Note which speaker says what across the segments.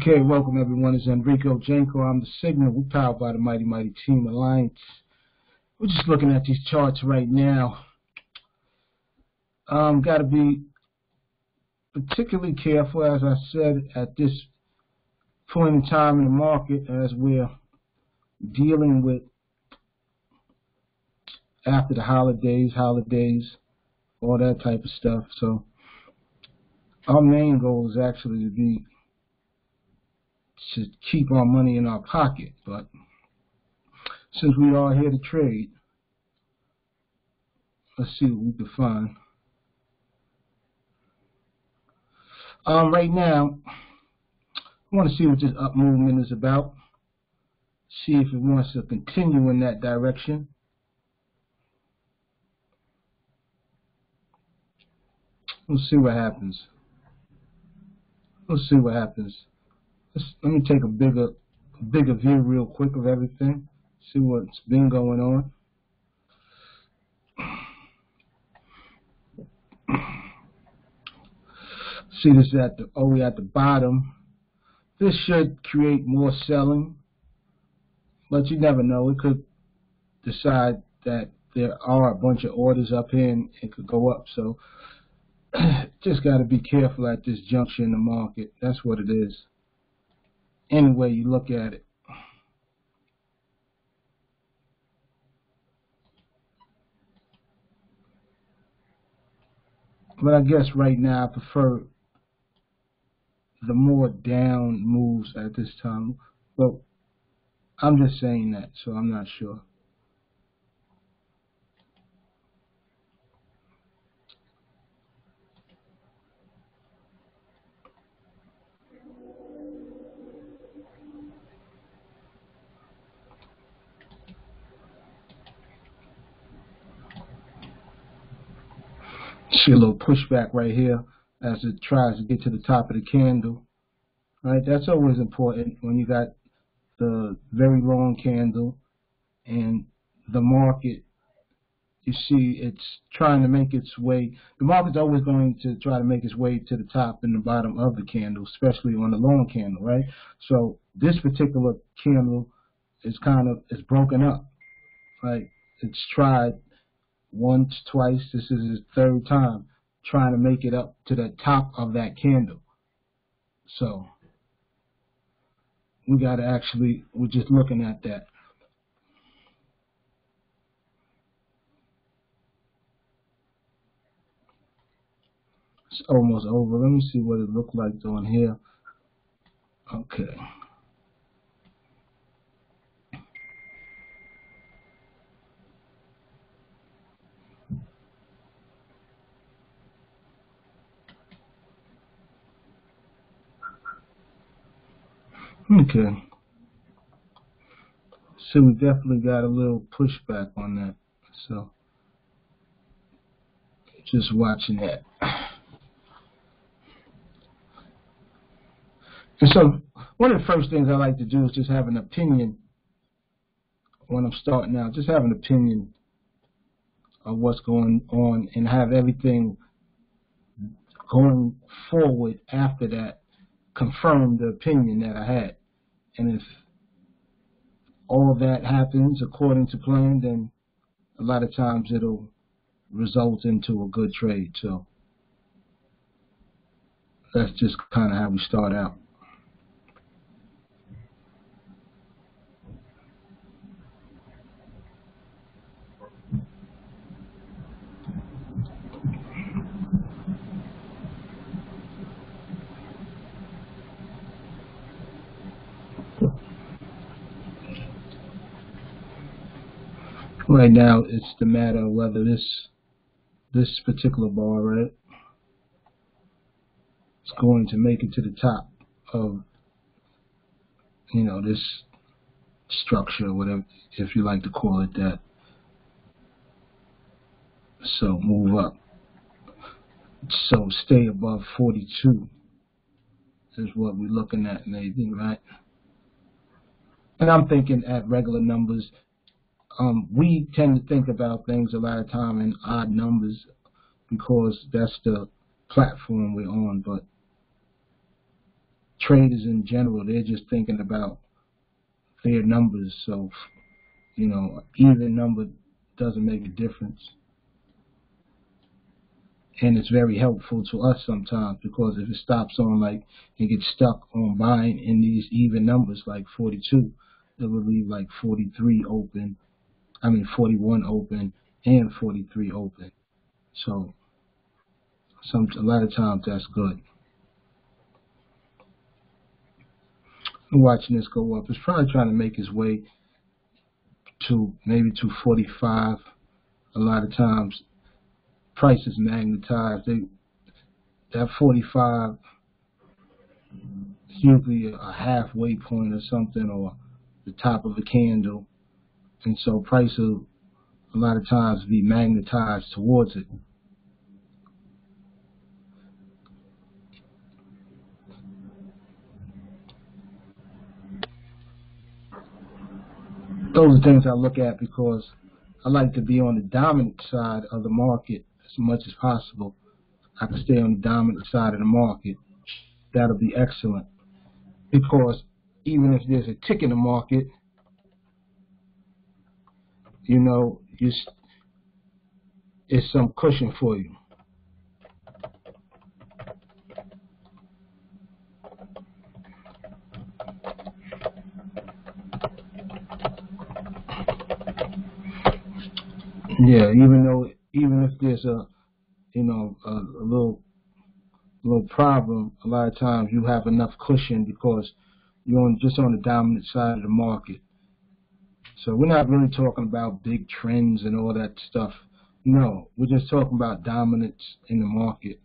Speaker 1: Okay, welcome everyone. It's Enrico Janko. I'm the Signal. We're powered by the Mighty Mighty Team Alliance. We're just looking at these charts right now. Um, got to be particularly careful, as I said, at this point in time in the market as we're dealing with after the holidays, holidays, all that type of stuff. So our main goal is actually to be to keep our money in our pocket. But since we are here to trade, let's see what we can find. Um, right now, I want to see what this up movement is about. See if it wants to continue in that direction. We'll see what happens. We'll see what happens. Let's, let me take a bigger, bigger view real quick of everything. See what's been going on. See this at the oh we at the bottom. This should create more selling, but you never know. It could decide that there are a bunch of orders up here and it could go up. So just got to be careful at this juncture in the market. That's what it is any way you look at it. But I guess right now I prefer the more down moves at this time. But I'm just saying that, so I'm not sure. See a little pushback right here as it tries to get to the top of the candle. Right, that's always important when you got the very long candle and the market you see it's trying to make its way the market's always going to try to make its way to the top and the bottom of the candle especially on the long candle right so this particular candle is kind of is broken up right it's tried once, twice. This is his third time trying to make it up to the top of that candle. So we got to actually, we're just looking at that. It's almost over. Let me see what it looked like on here. Okay. Okay. So we definitely got a little pushback on that. So just watching that. And so one of the first things I like to do is just have an opinion when I'm starting out. Just have an opinion of what's going on and have everything going forward after that confirm the opinion that I had. And if all that happens according to plan, then a lot of times it'll result into a good trade. So that's just kind of how we start out. Right now, it's the matter of whether this this particular bar, right, is going to make it to the top of, you know, this structure, whatever, if you like to call it that. So move up. So stay above 42 is what we're looking at maybe, right? And I'm thinking at regular numbers, um, we tend to think about things a lot of time in odd numbers because that's the platform we're on. But traders in general, they're just thinking about their numbers. So, you know, even number doesn't make a difference. And it's very helpful to us sometimes because if it stops on like and gets stuck on buying in these even numbers like 42, it will leave like 43 open, I mean 41 open and 43 open. So some a lot of times that's good. I'm watching this go up. It's probably trying to make its way to maybe to 45. A lot of times, price is magnetized. They that 45 is usually a halfway point or something, or the top of a candle, and so price will a lot of times be magnetized towards it. those are things I look at because I like to be on the dominant side of the market as much as possible. I can stay on the dominant side of the market. That'll be excellent. Because even if there's a tick in the market, you know, just it's some cushion for you. Yeah, even though even if there's a you know a, a little little problem, a lot of times you have enough cushion because you're on, just on the dominant side of the market. So we're not really talking about big trends and all that stuff. No, we're just talking about dominance in the market,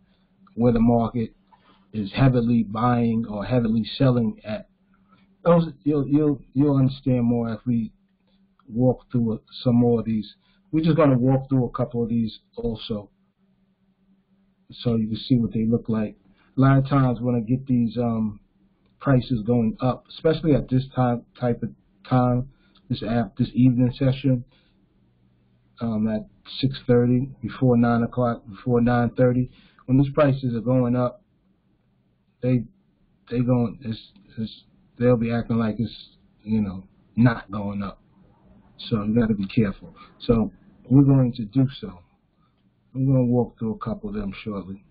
Speaker 1: where the market is heavily buying or heavily selling at. Those you'll you'll you'll understand more if we walk through some more of these we're just going to walk through a couple of these also so you can see what they look like. A lot of times when I get these um, prices going up, especially at this time type of time, this app, this evening session, um, at 6:30, before 9 o'clock, before 9:30, when these prices are going up, they they going it's, it's, they'll be acting like it's you know not going up. So you got to be careful. So we're going to do so. We're going to walk through a couple of them shortly.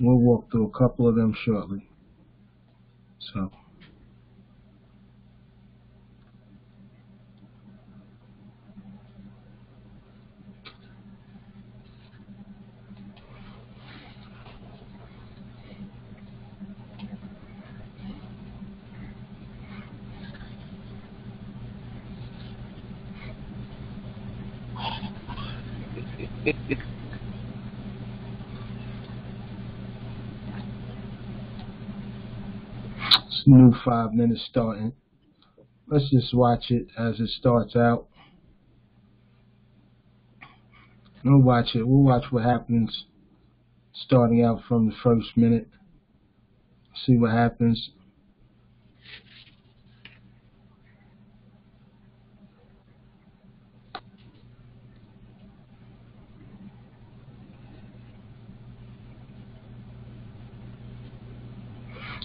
Speaker 1: We'll walk through a couple of them shortly. So. Five minutes starting. Let's just watch it as it starts out. We'll watch it. We'll watch what happens starting out from the first minute. See what happens.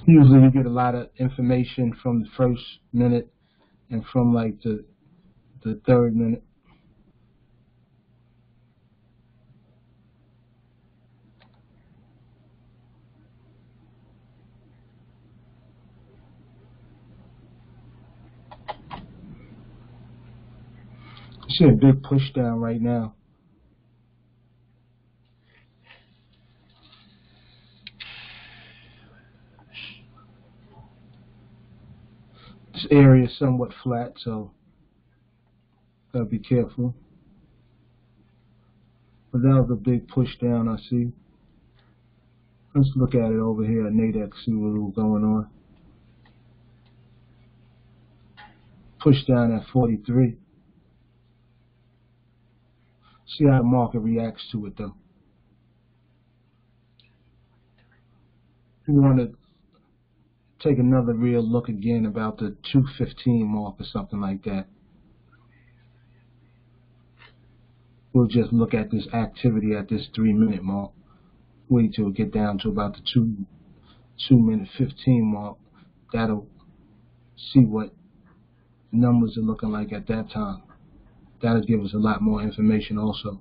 Speaker 1: Usually you get a lot of information from the first minute and from like the the third minute. See a big push down right now. This area is somewhat flat, so gotta be careful. But that was a big push down I see. Let's look at it over here at Nadex, see what's going on. Push down at 43. See how the market reacts to it though. We want to take another real look again about the 215 mark or something like that. We'll just look at this activity at this three minute mark. Wait till we get down to about the two two minute 15 mark, that'll see what numbers are looking like at that time. That'll give us a lot more information also.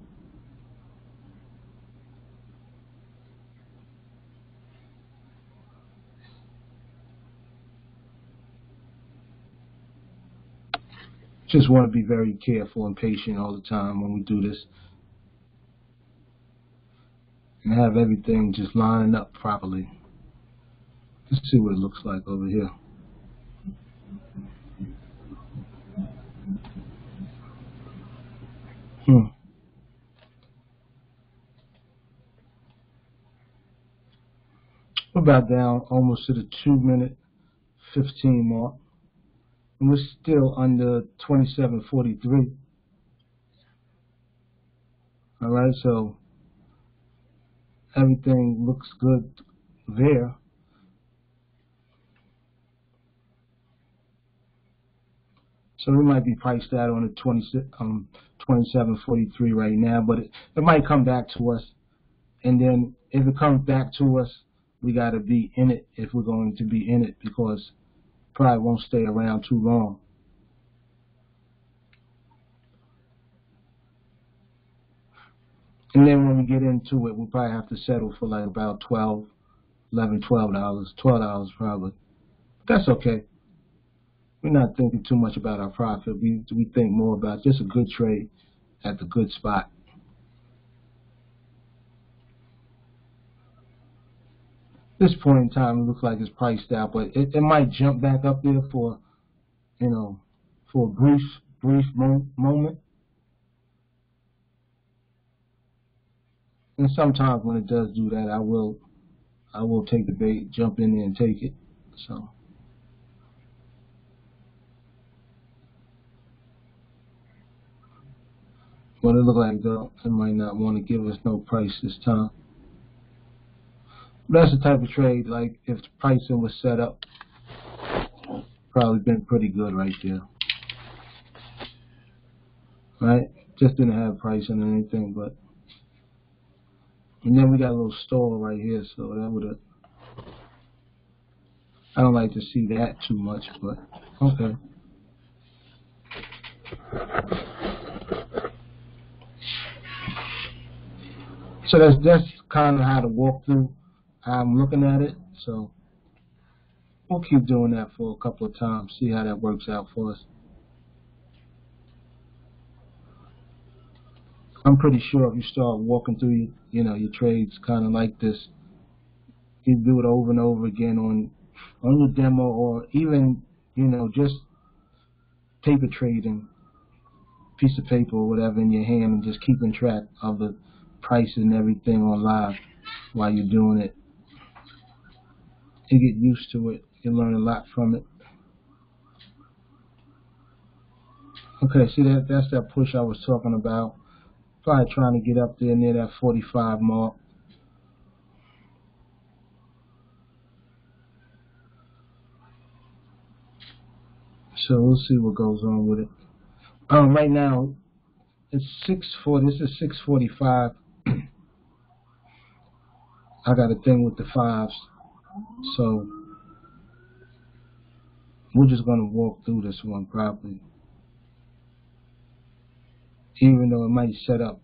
Speaker 1: Just want to be very careful and patient all the time when we do this. And have everything just lining up properly. Let's see what it looks like over here. Hmm. We're about down almost to the two minute 15 mark. And we're still under 2743. All right, so everything looks good there. So we might be priced out on the 26, um, 2743 right now, but it, it might come back to us. And then if it comes back to us, we got to be in it if we're going to be in it because probably won't stay around too long. And then when we get into it, we'll probably have to settle for like about 12, 11, 12 dollars, 12 dollars probably. But that's okay. We're not thinking too much about our profit. We we think more about just a good trade at the good spot. This point in time, it looks like it's priced out, but it, it might jump back up there for, you know, for a brief, brief mo moment. And sometimes when it does do that, I will, I will take the bait, jump in there and take it. So. But it looks like it might not want to give us no price this time. That's the type of trade, like, if the pricing was set up, probably been pretty good right there. Right? Just didn't have pricing or anything, but. And then we got a little store right here, so that would have. I don't like to see that too much, but okay. So that's that's kind of how to walk through I'm looking at it. So we'll keep doing that for a couple of times, see how that works out for us. I'm pretty sure if you start walking through, your, you know, your trades kind of like this, you do it over and over again on on your demo, or even, you know, just paper trading, piece of paper or whatever in your hand, and just keeping track of the prices and everything on live while you're doing it you get used to it. You learn a lot from it. Okay, see that that's that push I was talking about. Probably trying to get up there near that 45 mark. So we'll see what goes on with it. Um, right now it's 6:40. This is 6:45. I got a thing with the fives. So we're just going to walk through this one properly. Even though it might set up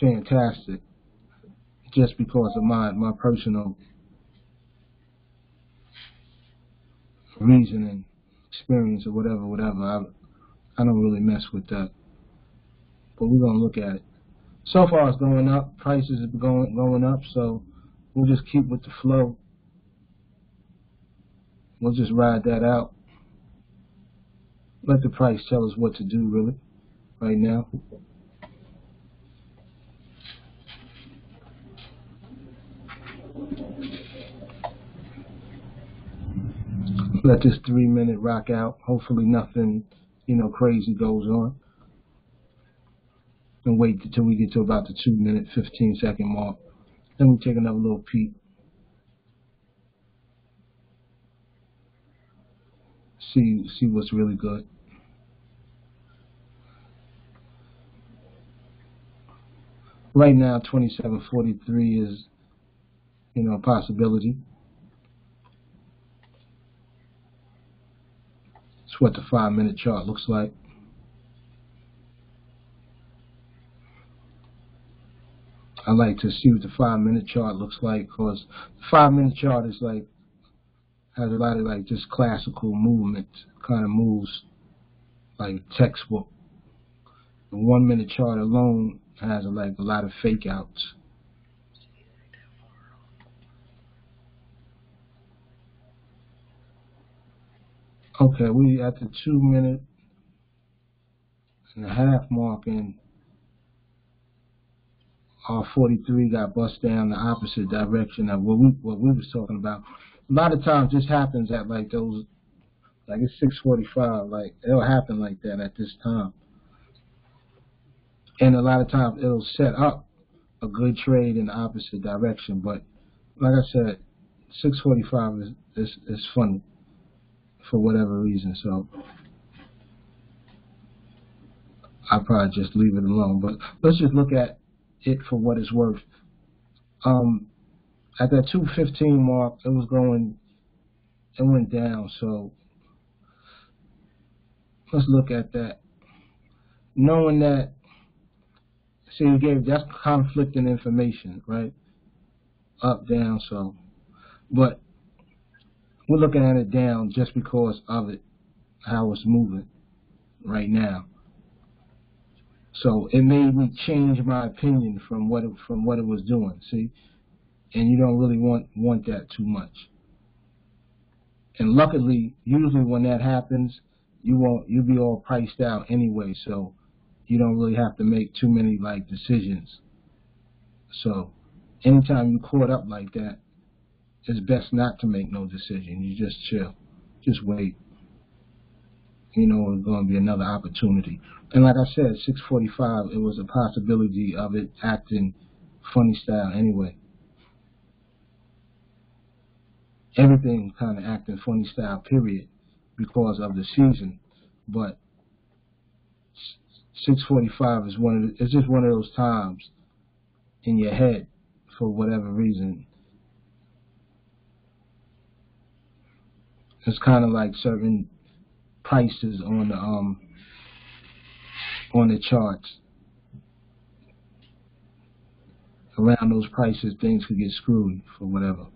Speaker 1: fantastic just because of my, my personal reasoning, experience or whatever, whatever. I, I don't really mess with that. But we're going to look at it. So far it's going up. Prices are going, going up. So we'll just keep with the flow. We'll just ride that out. Let the price tell us what to do, really, right now. Let this three minute rock out. Hopefully nothing, you know, crazy goes on. And wait until we get to about the two minute, 15 second mark. Then we take another little peek. See, see what's really good. Right now, 2743 is, you know, a possibility. It's what the five-minute chart looks like. I like to see what the five minute chart looks like because the five minute chart is like has a lot of like just classical movement kind of moves like textbook. The one minute chart alone has like a lot of fake outs. Okay, we at the two minute and a half mark and our 43 got bust down the opposite direction of what we what we was talking about. A lot of times this happens at like those like it's 645 like it'll happen like that at this time. And a lot of times it'll set up a good trade in the opposite direction, but like I said, 645 is is, is funny for whatever reason. So I'll probably just leave it alone. But let's just look at it for what it's worth. Um, at that 215 mark, it was going, it went down. So let's look at that. Knowing that, see, you gave that's conflicting information, right? Up, down, so, but we're looking at it down just because of it, how it's moving right now. So it made me change my opinion from what it, from what it was doing. See, and you don't really want want that too much. And luckily, usually when that happens, you won't you'll be all priced out anyway. So you don't really have to make too many like decisions. So anytime you caught up like that, it's best not to make no decision. You just chill. Just wait. You know, it's going to be another opportunity. And like I said, 645, it was a possibility of it acting funny style anyway. Everything kind of acting funny style, period, because of the season. But 645 is one of the, it's just one of those times in your head for whatever reason It's kind of like certain prices on the um on the charts. Around those prices, things could get screwy for whatever.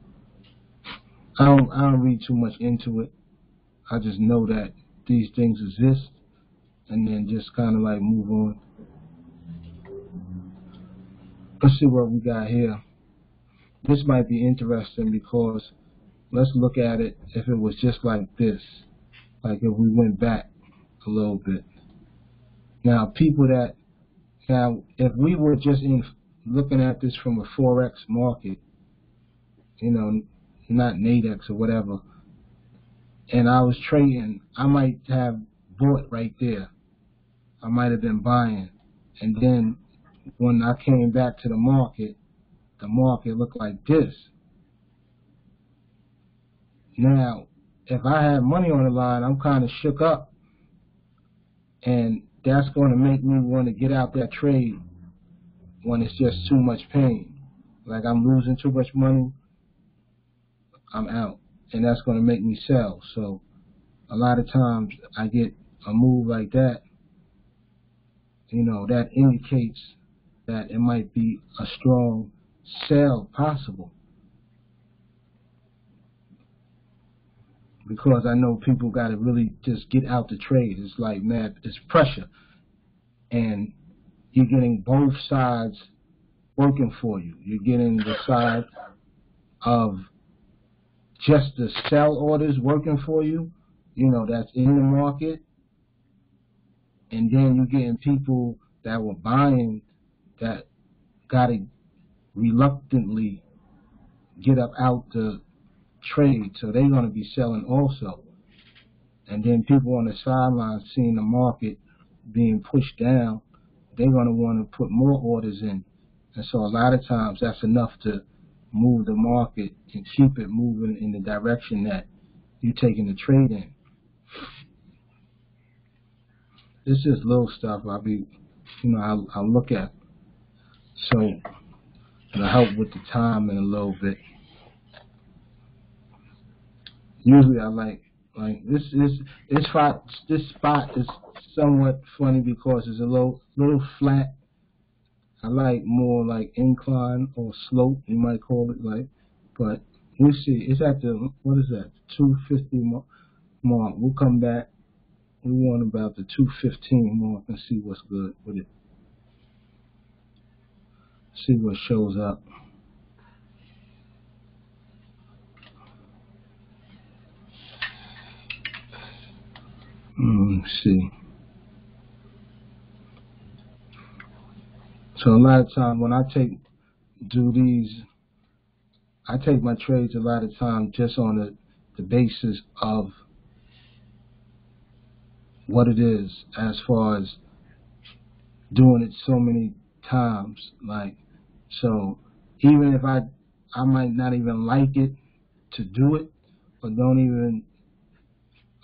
Speaker 1: I don't I don't read too much into it. I just know that these things exist, and then just kind of like move on. Let's see what we got here. This might be interesting because let's look at it if it was just like this, like if we went back a little bit. Now, people that, now, if we were just in looking at this from a Forex market, you know, not Nadex or whatever, and I was trading, I might have bought right there. I might have been buying. And then when I came back to the market, the market looked like this. Now, if I have money on the line, I'm kind of shook up. And that's going to make me want to get out that trade when it's just too much pain. Like I'm losing too much money, I'm out. And that's going to make me sell. So a lot of times I get a move like that, you know, that indicates that it might be a strong sell possible. because I know people got to really just get out the trade. It's like, man, it's pressure. And you're getting both sides working for you. You're getting the side of just the sell orders working for you, you know, that's in the market. And then you're getting people that were buying that got to reluctantly get up out the trade, so they're going to be selling also. And then people on the sidelines seeing the market being pushed down, they're going to want to put more orders in. And so a lot of times that's enough to move the market and keep it moving in the direction that you're taking the trade in. It's just little stuff I'll be, you know, I'll, I'll look at. So it'll help with the time in a little bit usually I like Like this this this spot this spot is somewhat funny because it's a little little flat. I like more like incline or slope, you might call it like, but we see it's at the what is that 250 mark. We'll come back. We want about the 215 mark and see what's good with it. See what shows up. Mm, let's see. So a lot of time when I take do these, I take my trades a lot of time just on the, the basis of what it is as far as doing it so many times. Like, so even if I, I might not even like it to do it, or don't even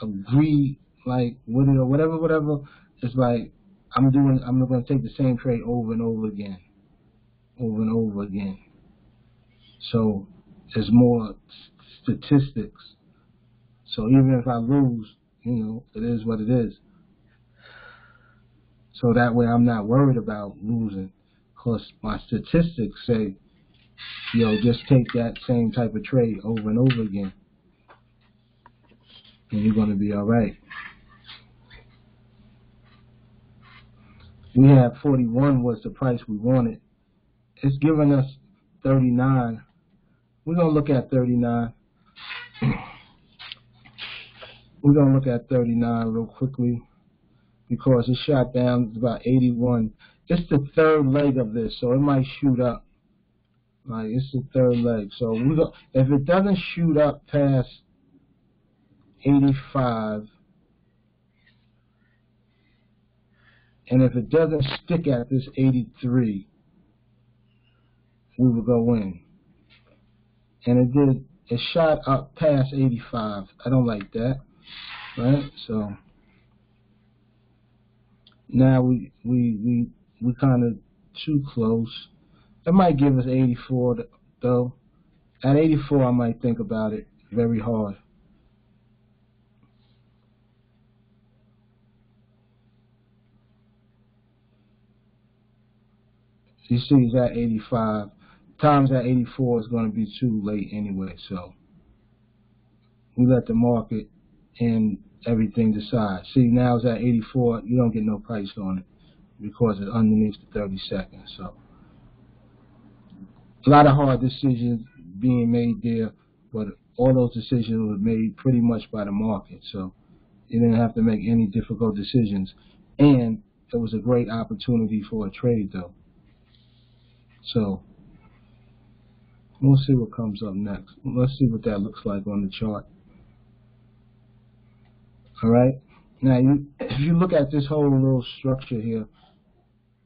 Speaker 1: agree like with it or whatever, whatever. It's like I'm doing. I'm going to take the same trade over and over again, over and over again. So there's more statistics. So even if I lose, you know, it is what it is. So that way I'm not worried about losing. Because my statistics say, yo, just take that same type of trade over and over again. And you're going to be all right. We had 41 was the price we wanted. It's giving us 39. We're going to look at 39. We're going to look at 39 real quickly because it shot down to about 81. It's the third leg of this, so it might shoot up. Like it's the third leg. So we go if it doesn't shoot up past 85 And if it doesn't stick at this 83, we will go in. And it did, it shot up past 85. I don't like that, right? So now we, we, we, we kind of too close. It might give us 84 though. At 84, I might think about it very hard. You see he's at 85. Times at 84 is going to be too late anyway, so we let the market and everything decide. See, now it's at 84. You don't get no price on it because it's underneath the 30 seconds. So a lot of hard decisions being made there, but all those decisions were made pretty much by the market. So you didn't have to make any difficult decisions. And it was a great opportunity for a trade, though. So we'll see what comes up next. Let's see what that looks like on the chart. All right. Now, you, if you look at this whole little structure here,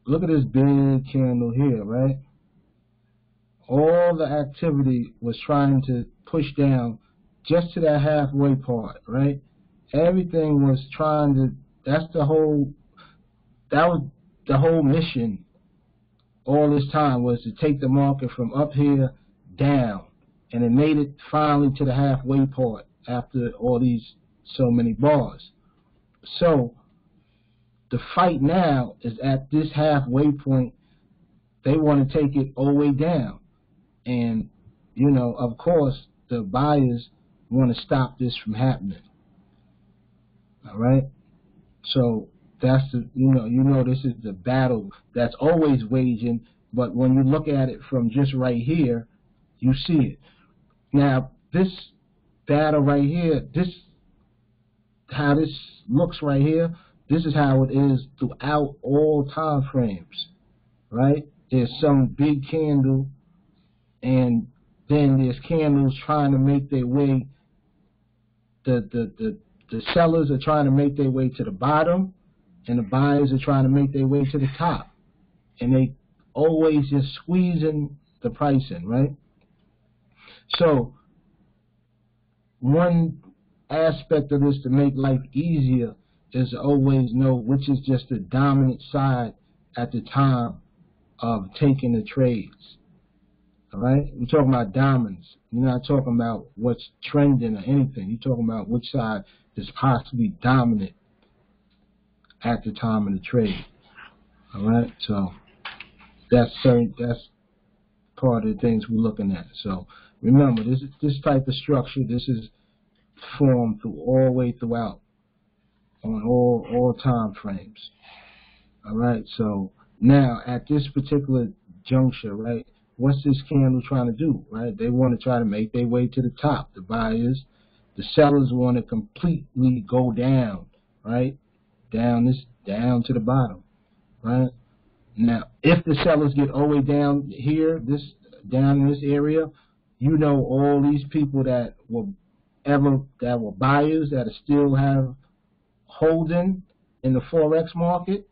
Speaker 1: look at this big candle here, right? All the activity was trying to push down just to that halfway part, right? Everything was trying to, that's the whole, that was the whole mission all this time was to take the market from up here down. And it made it finally to the halfway point after all these so many bars. So the fight now is at this halfway point. They want to take it all the way down. And, you know, of course, the buyers want to stop this from happening. All right? So that's the you know you know this is the battle that's always waging. But when you look at it from just right here, you see it. Now this battle right here, this how this looks right here. This is how it is throughout all time frames, right? There's some big candle, and then there's candles trying to make their way. The the the the sellers are trying to make their way to the bottom and the buyers are trying to make their way to the top. And they always just squeezing the price in, right? So one aspect of this to make life easier is to always know which is just the dominant side at the time of taking the trades. All right? We're talking about diamonds. You're not talking about what's trending or anything. You're talking about which side is possibly dominant at the time of the trade. All right? So that's certain, that's part of the things we're looking at. So remember, this this type of structure, this is formed through all the way throughout on all all time frames. All right. So now at this particular juncture, right? What's this candle trying to do, right? They want to try to make their way to the top. The buyers, the sellers want to completely go down, right? Down this, down to the bottom, right? Now, if the sellers get all the way down here, this down in this area, you know all these people that were ever that were buyers that are still have holding in the forex market,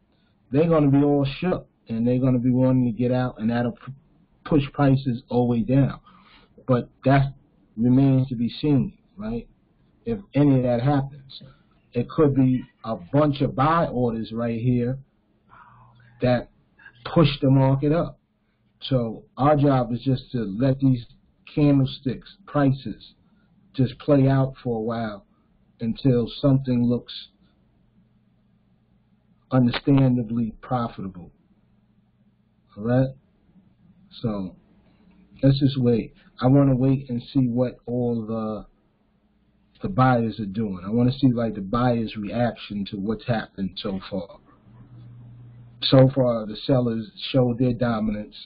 Speaker 1: they're going to be all shook and they're going to be wanting to get out, and that'll push prices all the way down. But that remains to be seen, right? If any of that happens, it could be a bunch of buy orders right here that push the market up. So our job is just to let these candlesticks prices just play out for a while until something looks understandably profitable. All right? So let's just wait. I want to wait and see what all the the buyers are doing. I want to see like the buyers' reaction to what's happened so far. So far, the sellers showed their dominance,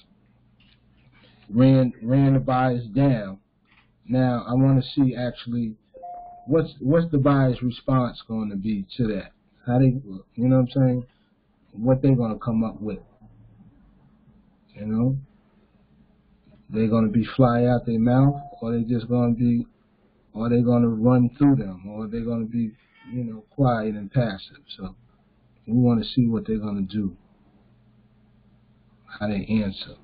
Speaker 1: ran ran the buyers down. Now I want to see actually what's what's the buyers' response going to be to that. How they, you know what I'm saying? What they're going to come up with. You know, they're going to be fly out their mouth, or they just going to be, or they going to run through them, or they're going to be, you know, quiet and passive. So we want to see what they're going to do, how they answer.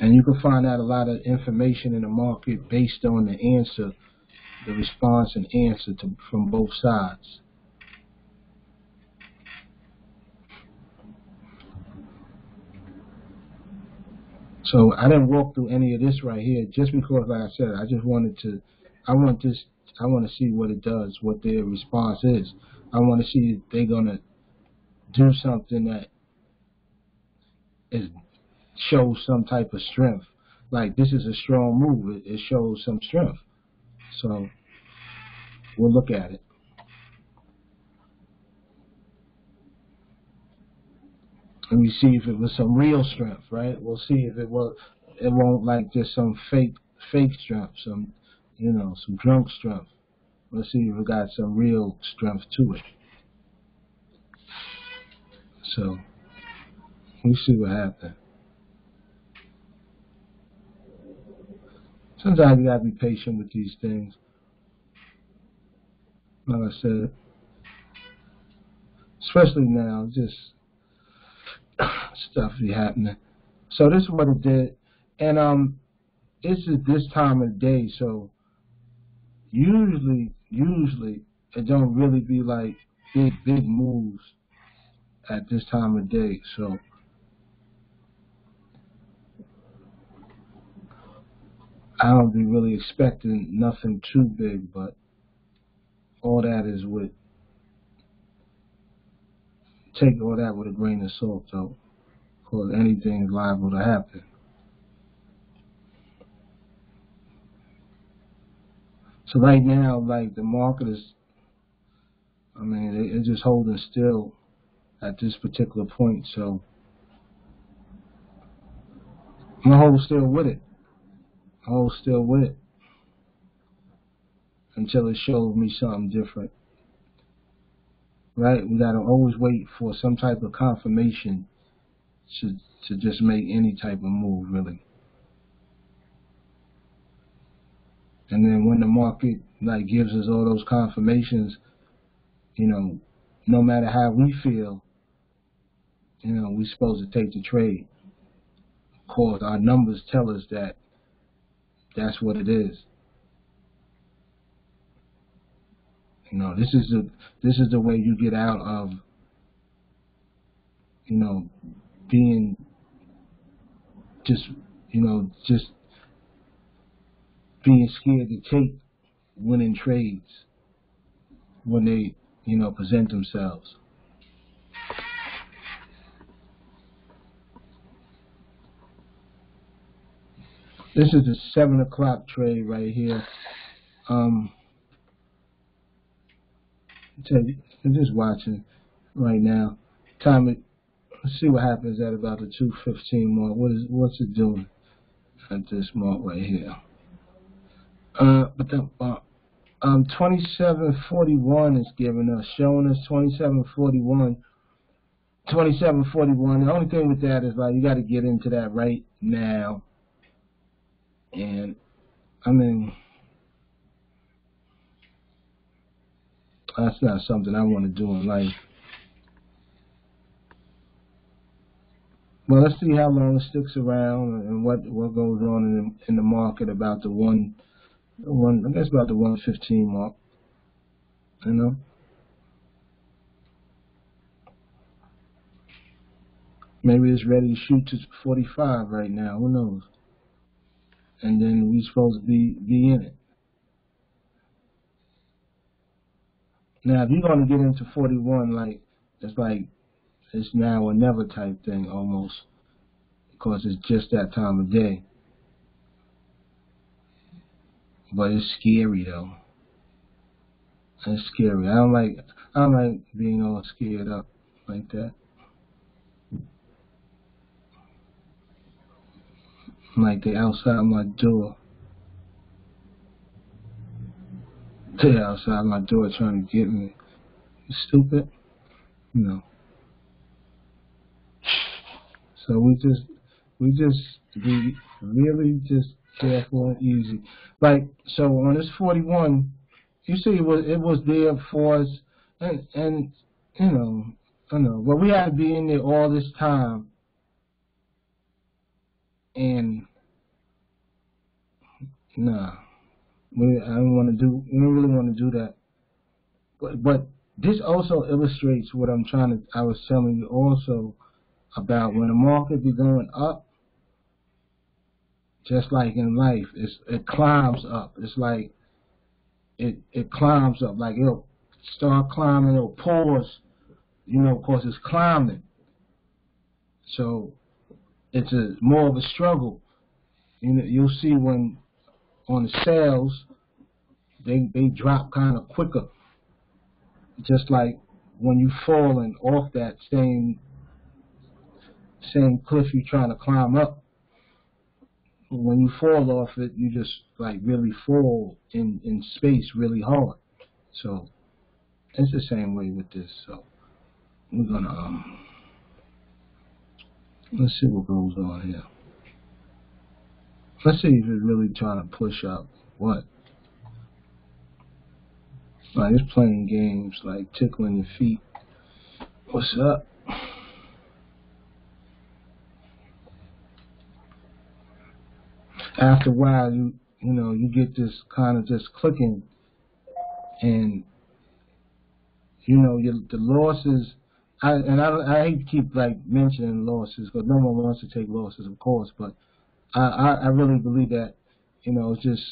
Speaker 1: And you can find out a lot of information in the market based on the answer, the response and answer to, from both sides. So I didn't walk through any of this right here just because, like I said, I just wanted to, I want this, I want to see what it does, what their response is. I want to see if they're going to do something that is shows some type of strength. Like this is a strong move. It, it shows some strength. So we'll look at it. Let me see if it was some real strength, right? We'll see if it was. It won't like just some fake, fake strength, some, you know, some drunk strength. Let's see if it got some real strength to it. So, we see what happens. Sometimes you gotta be patient with these things. Like I said, especially now, just stuff be happening. So this is what it did, and um, this is this time of day. So usually, usually it don't really be like big, big moves at this time of day. So. I don't be really expecting nothing too big, but all that is with take all that with a grain of salt, though, because anything is liable to happen. So right now, like the market is, I mean, it's just holding still at this particular point. So I'm gonna hold still with it. Hold still with it until it shows me something different right? We gotta always wait for some type of confirmation to to just make any type of move, really. And then when the market like gives us all those confirmations, you know, no matter how we feel, you know, we're supposed to take the trade. Of course, our numbers tell us that that's what it is. You know, this is the this is the way you get out of you know being just you know just being scared to take winning trades when they you know present themselves. This is the seven o'clock trade right here. Um, I'm just watching right now. Time it. Let's see what happens at about the two fifteen mark. What is what's it doing at this mark right here? Uh, but the uh, um twenty seven forty one is giving us showing us twenty seven forty one. 2741. The only thing with that is like you got to get into that right now. And I mean, that's not something I want to do in life. Well, let's see how long it sticks around and what what goes on in the, in the market about the one, one I guess about the 115 mark. You know. Maybe it's ready to shoot to 45 right now. Who knows? And then we're supposed to be be in it. Now, if you're going to get into 41, like it's like it's now or never type thing almost, because it's just that time of day. But it's scary though. It's scary. I don't like I don't like being all scared up like that. Like they outside my door. They outside my door trying to get me. You stupid? No. So we just we just be really just careful and easy. Like so on this forty one, you see it was it was there for us and and you know, I know. But we had to be in there all this time and nah. We I don't wanna do we don't really wanna do that. But but this also illustrates what I'm trying to I was telling you also about when the market be going up, just like in life, it's, it climbs up. It's like it it climbs up, like it'll start climbing, it'll pause, you know, of course it's climbing. So it's a more of a struggle. You know, you'll see when on the sales they they drop kind of quicker, just like when you falling off that same same cliff you're trying to climb up. When you fall off it, you just like really fall in, in space really hard. So it's the same way with this. So we're gonna um let's see what goes on here. Let's if it's really trying to push up what. Like it's playing games like tickling your feet. What's up? after a while, you you know, you get this kind of just clicking, and you know, your, the losses. I, and I, I hate to keep like mentioning losses because no one wants to take losses, of course. But I, I, really believe that you know it's just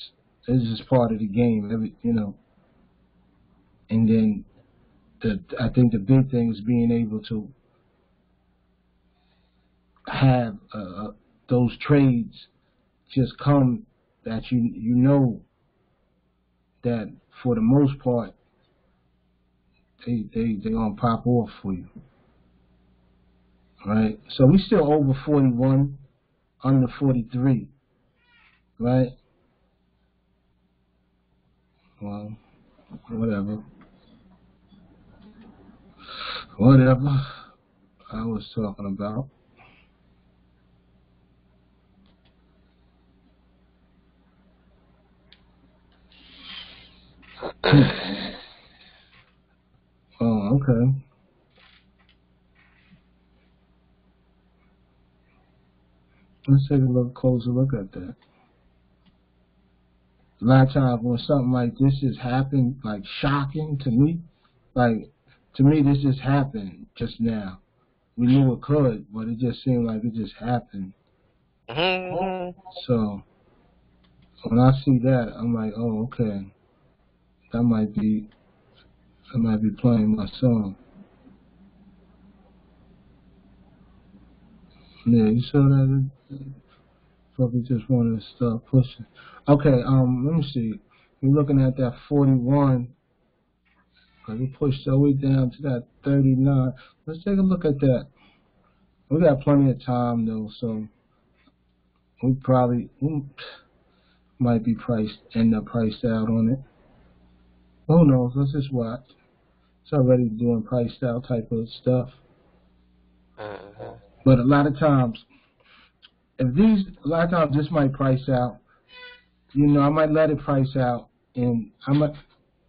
Speaker 1: it's just part of the game. Every you know, and then the I think the big thing is being able to have uh, uh those trades just come that you you know that for the most part they they they gonna pop off for you. Right? So we still over forty one, under forty three. Right? Well, whatever. Whatever I was talking about. oh, okay. Let's take a little closer look at that. A lot of times when something like this has happened, like shocking to me, like to me this just happened just now. We knew it could, but it just seemed like it just happened. So when I see that, I'm like, oh, okay, that might be, I might be playing my song. Yeah, you saw that? Probably just wanted to start pushing. Okay, um, let me see. We're looking at that 41. Cause we pushed all the way down to that 39. Let's take a look at that. We got plenty of time though, so we probably we might be priced, end up priced out on it. Who knows? Let's just watch. It's already doing priced out type of stuff.
Speaker 2: Mhm.
Speaker 1: But a lot of times, if these, a lot of times this might price out. You know, I might let it price out, and I might,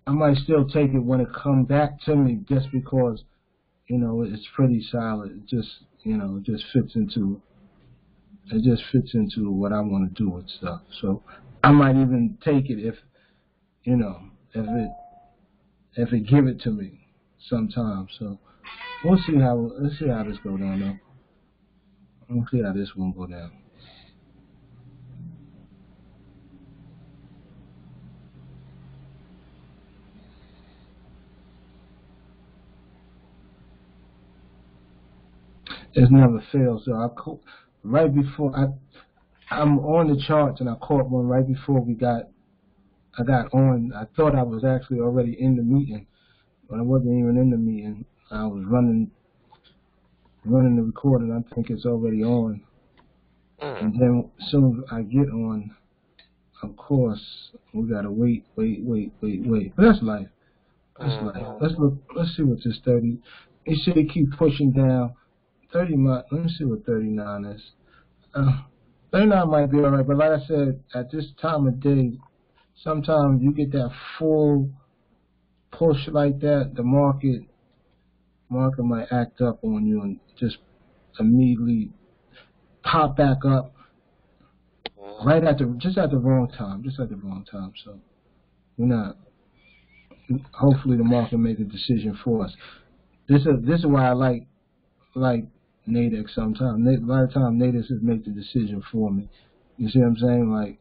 Speaker 1: I might still take it when it come back to me, just because, you know, it's pretty solid. It just, you know, it just fits into, it just fits into what I want to do with stuff. So I might even take it if, you know, if it, if it give it to me sometime. So we'll see how, let's see how this go down though. Let's see how this one go down. It's never failed. So I caught right before I, I'm on the charts and I caught one right before we got, I got on. I thought I was actually already in the meeting, but I wasn't even in the meeting. I was running, running the recording. I think it's already on. And
Speaker 2: Mhm.
Speaker 1: then as soon as I get on, of course, we gotta wait, wait, wait, wait, wait. But that's life. That's life.
Speaker 2: Mhm.
Speaker 1: Let's look. Let's see what this thirty. See, they keep pushing down. Thirty might. Let me see what thirty-nine is. Uh, thirty-nine might be all right, but like I said, at this time of day, sometimes you get that full push like that. The market, market might act up on you and just immediately pop back up
Speaker 2: Mhm.
Speaker 1: right at the just at the wrong time, just at the wrong time. So we're not. Hopefully, the market make a decision for us. This is this is why I like like Nadex sometimes. Na- A lot of times, Nadex just make the decision for me. You see what I'm saying? Like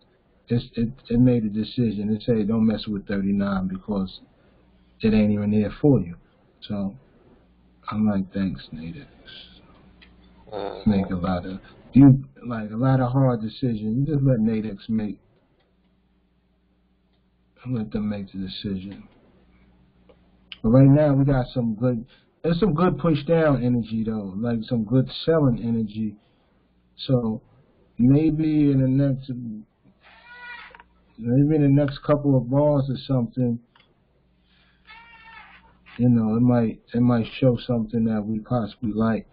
Speaker 1: it's it it made a decision. It say don't mess with 39 because it ain't even there for you. So I'm like, thanks, Nadex mm-hmm. make a lot of you like a lot of hard decisions. You just let Nadex make let them make the decision. But right now we got some good there's some good push down energy though, like some good selling energy. So maybe in the next maybe in the next couple of bars or something, you know, it might it might show something that we possibly like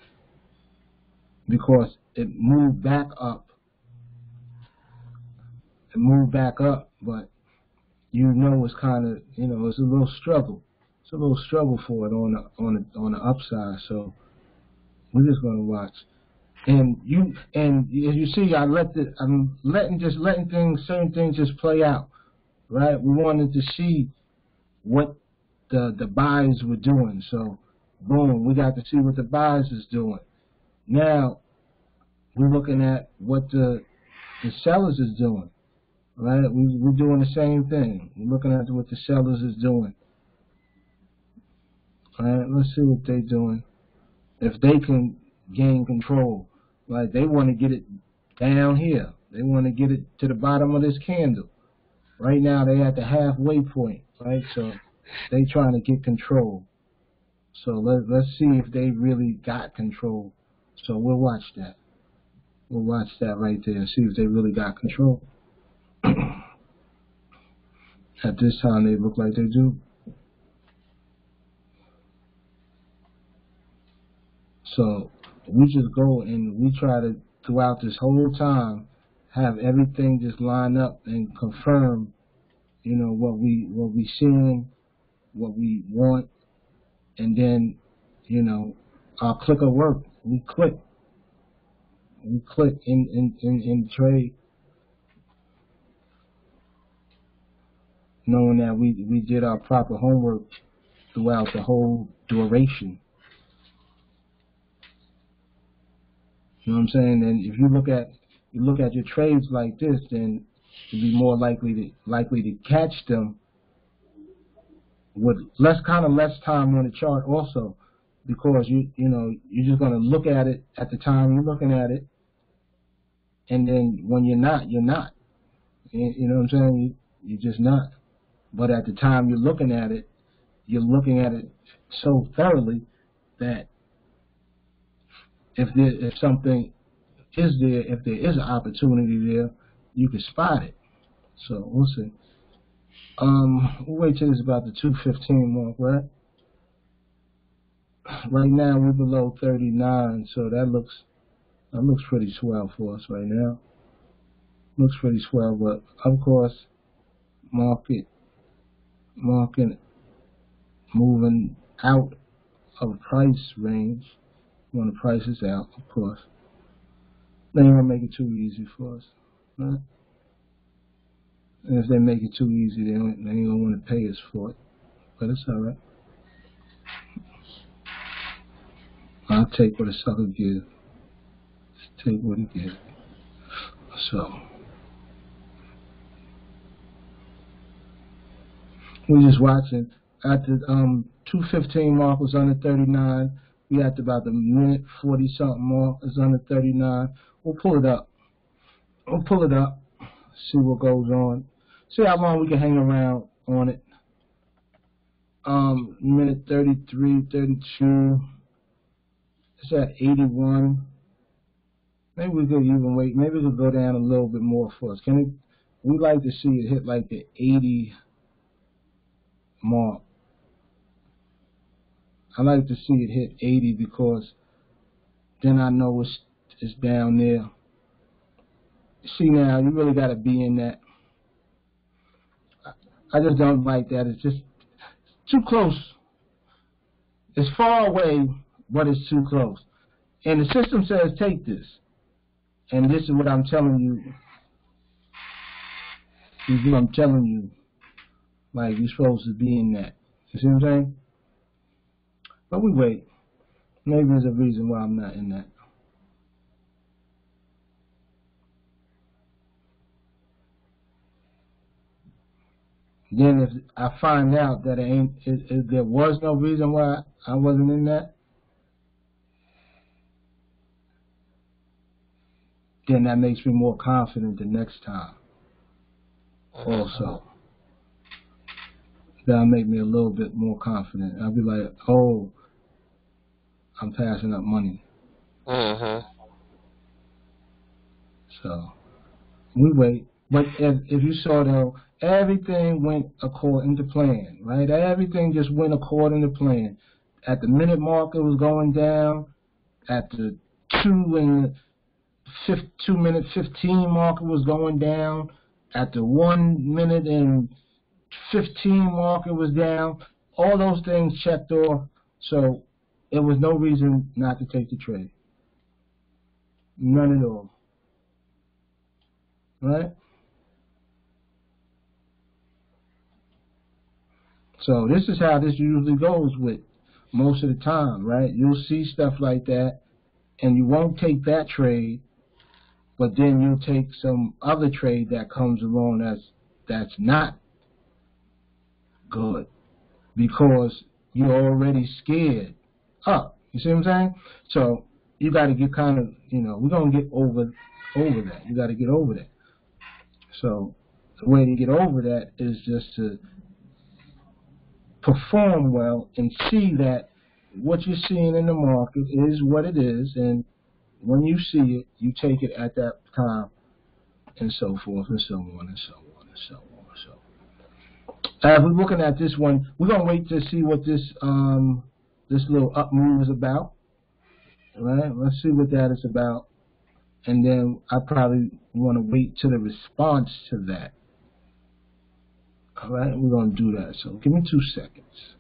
Speaker 1: because it moved back up. It moved back up, but you know it's kind of you know it's a little struggle. It's a little struggle for it on the on the on the upside. So we're just gonna watch. And you and as you see, I let the I'm letting just letting things certain things just play out, right? We wanted to see what the the buys were doing. So boom, we got to see what the buys is doing. Now we're looking at what the the sellers is doing, right? We, we're doing the same thing. We're looking at what the sellers is doing. Right, let's see what they're doing. If they can gain control, like they want to get it down here, they want to get it to the bottom of this candle. Right now, they at the halfway point, right? So they trying to get control. So let let's see if they really got control. So we'll watch that. We'll watch that right there and see if they really got control. At this time, they look like they do. So we just go and we try to, throughout this whole time, have everything just line up and confirm, you know, what we what we seeing, what we want, and then, you know, our clicker work. We click. We click in in in, in trade, knowing that we we did our proper homework throughout the whole duration. You know what I'm saying? And if you look at you look at your trades like this, then you'd be more likely to likely to catch them with less kind of less time on the chart also because you you know you're just going to look at it at the time you're looking at it and then when you're not you're not. You, you know what I'm saying? You, you're just not. But at the time you're looking at it you're looking at it so thoroughly that if there if something is there if there is an opportunity there you can spot it so we'll see um, we'll wait till it's about the 215 mark, right? Right now we're below 39, so that looks that looks pretty swell for us right now. Looks pretty swell, but of course, market market moving out of price range when the price is out, of course. They ain't gonna make it too easy for us, right? And if they make it too easy, they, don't, they ain't gonna want to pay us for it. But it's all right. I'll take what a sucker gives. Take what he gives. So we're just watching. At the um 215 mark was under 39. We at about the minute 40 something more. is under 39. We'll pull it up. We'll pull it up. See what goes on see how long we can hang around on it. Um, minute 33, 32. It's at 81. Maybe we could even wait. Maybe we could go down a little bit more for us. Can we? We like to see it hit like the 80 mark. I like to see it hit 80 because then I know it's it's down there. See now, you really got to be in that I just don't like that. It's just too close. It's far away, but it's too close. And the system says take this. And this is what I'm telling you. This is what I'm telling you. Like you're supposed to be in that. You see what I'm saying? But we wait. Maybe there's a reason why I'm not in that. Then if I find out that ain't, it, it, there was no reason why I wasn't in that, then that makes me more confident the next time. Uh-huh. Also, that'll make me a little bit more confident. I'll be like, oh, I'm passing up money.
Speaker 2: Mhm.
Speaker 1: So we wait. But if, if you saw though, everything went according to plan, right? Everything just went according to plan. At the minute mark, it was going down. At the two and fifth, two minute fifteen mark, it was going down. At the one minute and fifteen mark, it was down. All those things checked off, so there was no reason not to take the trade. None at all. Right? So this is how this usually goes with most of the time, right? You'll see stuff like that, and you won't take that trade, but then you'll take some other trade that comes along that's that's not good because you're already scared up. You see what I'm saying? So you got to get kind of, you know, we're gonna get over over that. You got to get over that. So the way to get over that is just to perform well and see that what you're seeing in the market is what it is, and when you see it, you take it at that time, and so forth and so on and so on and so on. So, uh, we're looking at this one. We're gonna wait to see what this um this little up move is about. All right, let's see what that is about, and then I probably want to wait to the response to that. All right, we're going to do that. So give me two seconds.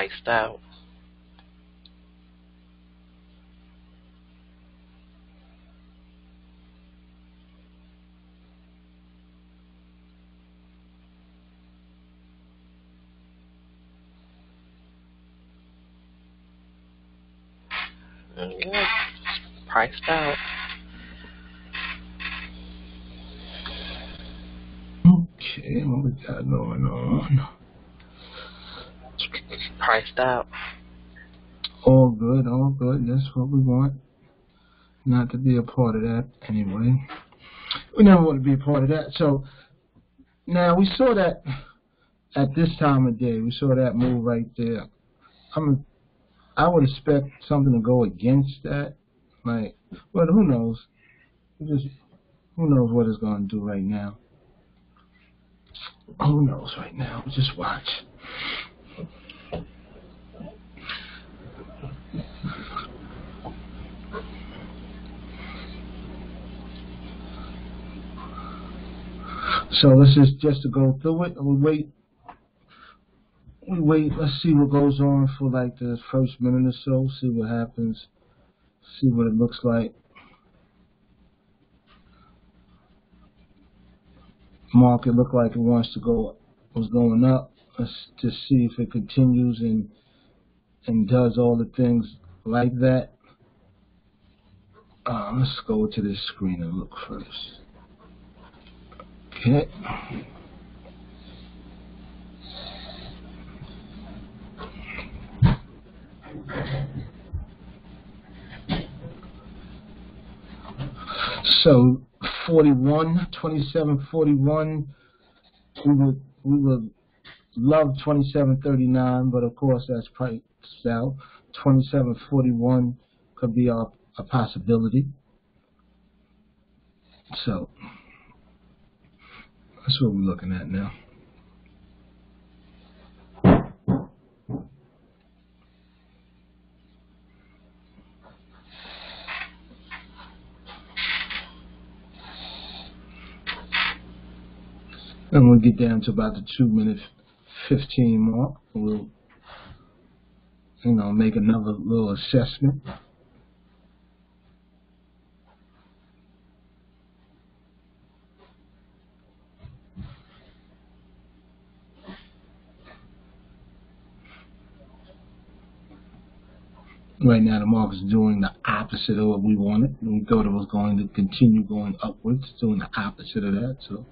Speaker 2: Priced out. Yeah, priced out.
Speaker 1: Okay, what we got going on?
Speaker 2: Out.
Speaker 1: All good, all good. That's what we want. Not to be a part of that anyway. We never want to be a part of that. So now we saw that at this time of day. We saw that move right there. I'm I would expect something to go against that. Like, but who knows? Just who knows what it's going to do right now? Who knows right now? Just watch. So let's just just to go through it. We wait. We wait. Let's see what goes on for like the first minute or so. See what happens. See what it looks like. Market looked like it wants to go. Was going up. Let's just see if it continues and and does all the things like that. Uh, let's go to this screen and look first. Okay. So 41, 27, 41, we would, we would love 2739, but of course that's priced out. 2741 could be a, a possibility. So that's what we're looking at now. And we'll get down to about the two minute 15 mark. We'll, you know, make another little assessment. Right now, the market's doing the opposite of what we wanted. We thought it was going to continue going upwards, doing the opposite of that. So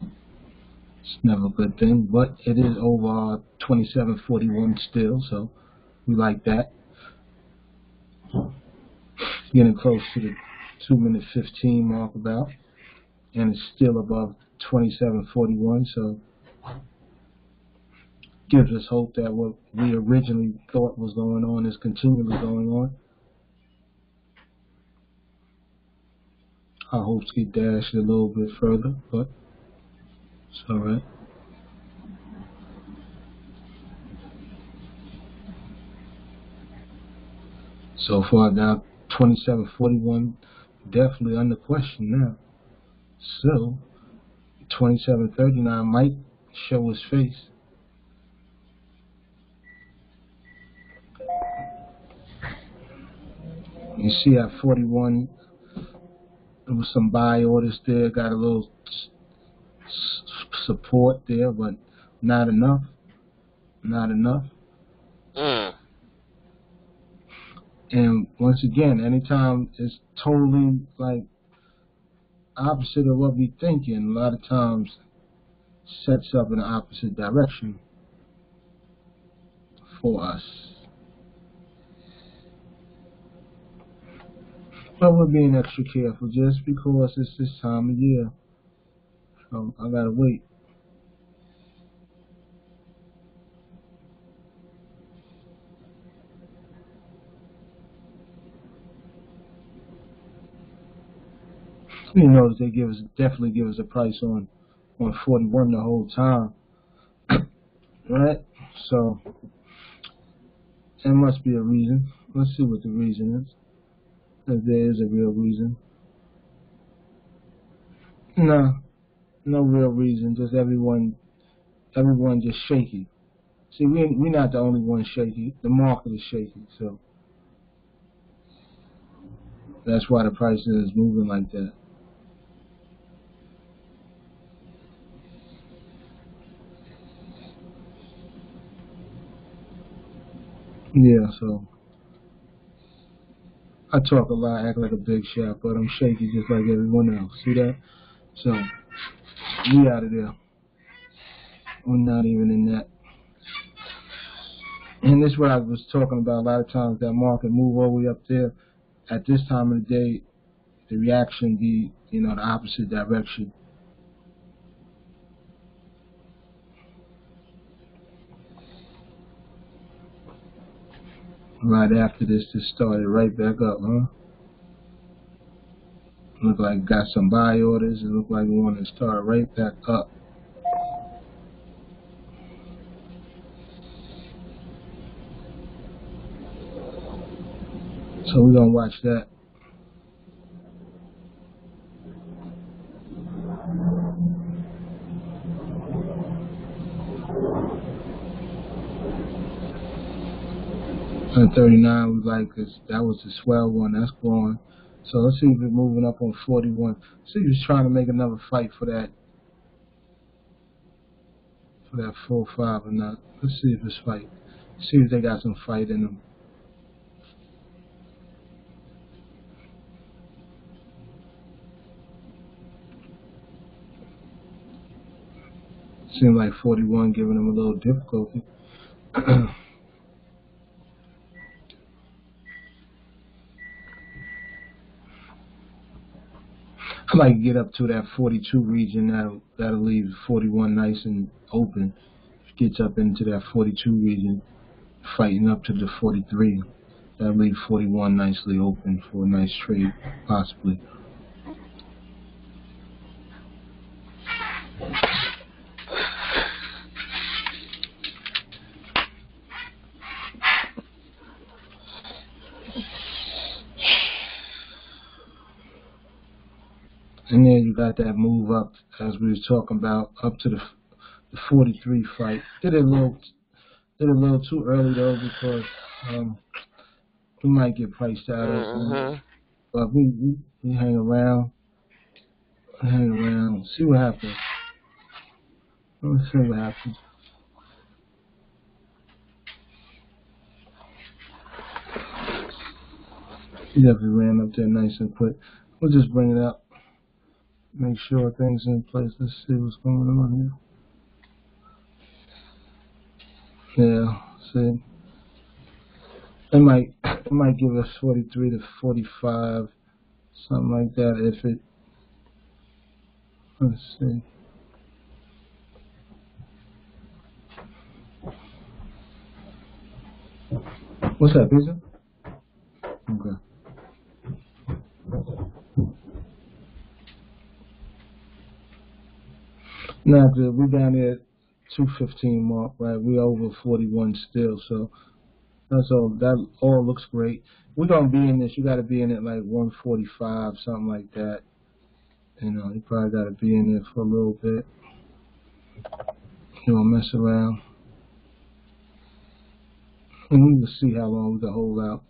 Speaker 1: it's never a good thing, but it is over 27.41 still, so we like that. Getting close to the two minute 15 mark about, and it's still above 27.41, so gives us hope that what we originally thought was going on is continually going on. Our hopes get dashed a little bit further, but it's alright. So far now, 2741 definitely under question now. So, 2739 might show his face. You see at 41, there was some buy orders there, got a little support there, but not enough. Not enough.
Speaker 2: Mm.
Speaker 1: And once again, anytime it's totally like opposite of what we're thinking, a lot of times sets up in the opposite direction for us. But we're being extra careful just because it's this time of year. So I gotta wait. You notice they give us definitely give us a price on on 41 the whole time, right? So there must be a reason. Let's see what the reason is. If there is a real reason. No, no real reason. Just everyone everyone just shaky. See, we we're not the only one shaky. The market is shaky, so that's why the price is moving like that. Yeah, so I talk a lot, act like a big shot, but I'm shaky just like everyone else. See that? So we out of there. We're not even in that. And this is what I was talking about a lot of times. That market move all the way up there. At this time of the day, the reaction be you know the opposite direction. Right after this, just started right back up, huh? Look like got some buy orders. It look like we want to start right back up. So we're gonna watch that. And 39 we like this. That was the swell one. That's going. So let's see if we're moving up on 41. See he's trying to make another fight for that for that 4-5 or not. Let's see if it's fight. See if they got some fight in them. Seems like 41 giving them a little difficulty. I like get up to that 42 region. That'll, that'll leave 41 nice and open. Gets up into that 42 region, fighting up to the 43. That'll leave 41 nicely open for a nice trade, possibly. Got that move up, as we was talking about, up to the, the 43 fight. Did it a little, did it a little too early though because um, we might get priced out of it.
Speaker 2: Mm-hmm.
Speaker 1: But we, we we hang around, hang around, see what happens. Let's see what happens. He definitely ran up there nice and quick. We'll just bring it up make sure things in place. Let's see what's going on here. Yeah, see. It might it might give us 43 to 45, something like that. If it, let's see. What's that, pizza? Okay. Not good. We down there at 215 mark, right? We over 41 still, so that's all. That all looks great. We're gonna be in this. You got to be in it like 145, something like that. You know, you probably got to be in there for a little bit. You don't mess around. And we will see how long we can hold out.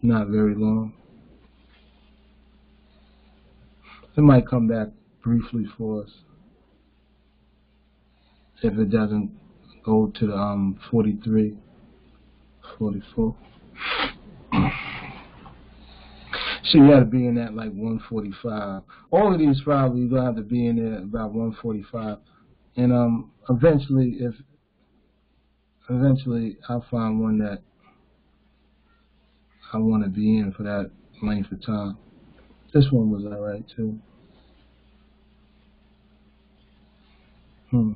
Speaker 1: Not very long. It might come back briefly for us if it doesn't go to the um 43, 44. So you got to be in that like 145. All of these probably you gonna have to be in there about 145, and um eventually if eventually I'll find one that I want to be in for that length of time. This one was alright too. Hmm.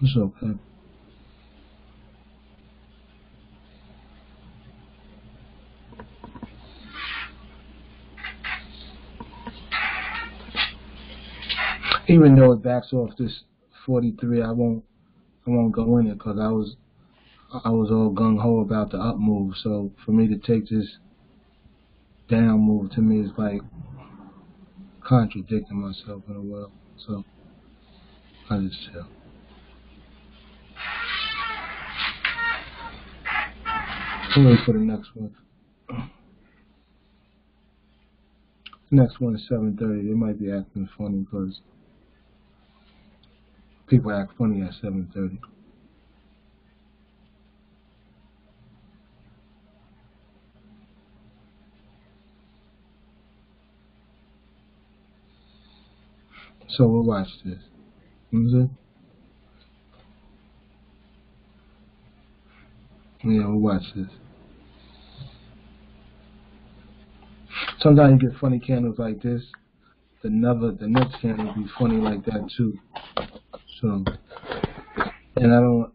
Speaker 1: It's okay. Even though it backs off this 43, I won't, I won't go in it because I was I was all gung ho about the up move. So for me to take this down move to me is like contradicting myself in a way. So I just. We'll wait for the next one. Next one is 7.30. They might be acting funny because people act funny at 7.30. So we'll watch this. Is it? Yeah, we'll watch this. Sometimes you get funny candles like this. The another, the next candle will be funny like that too. So, and I don't,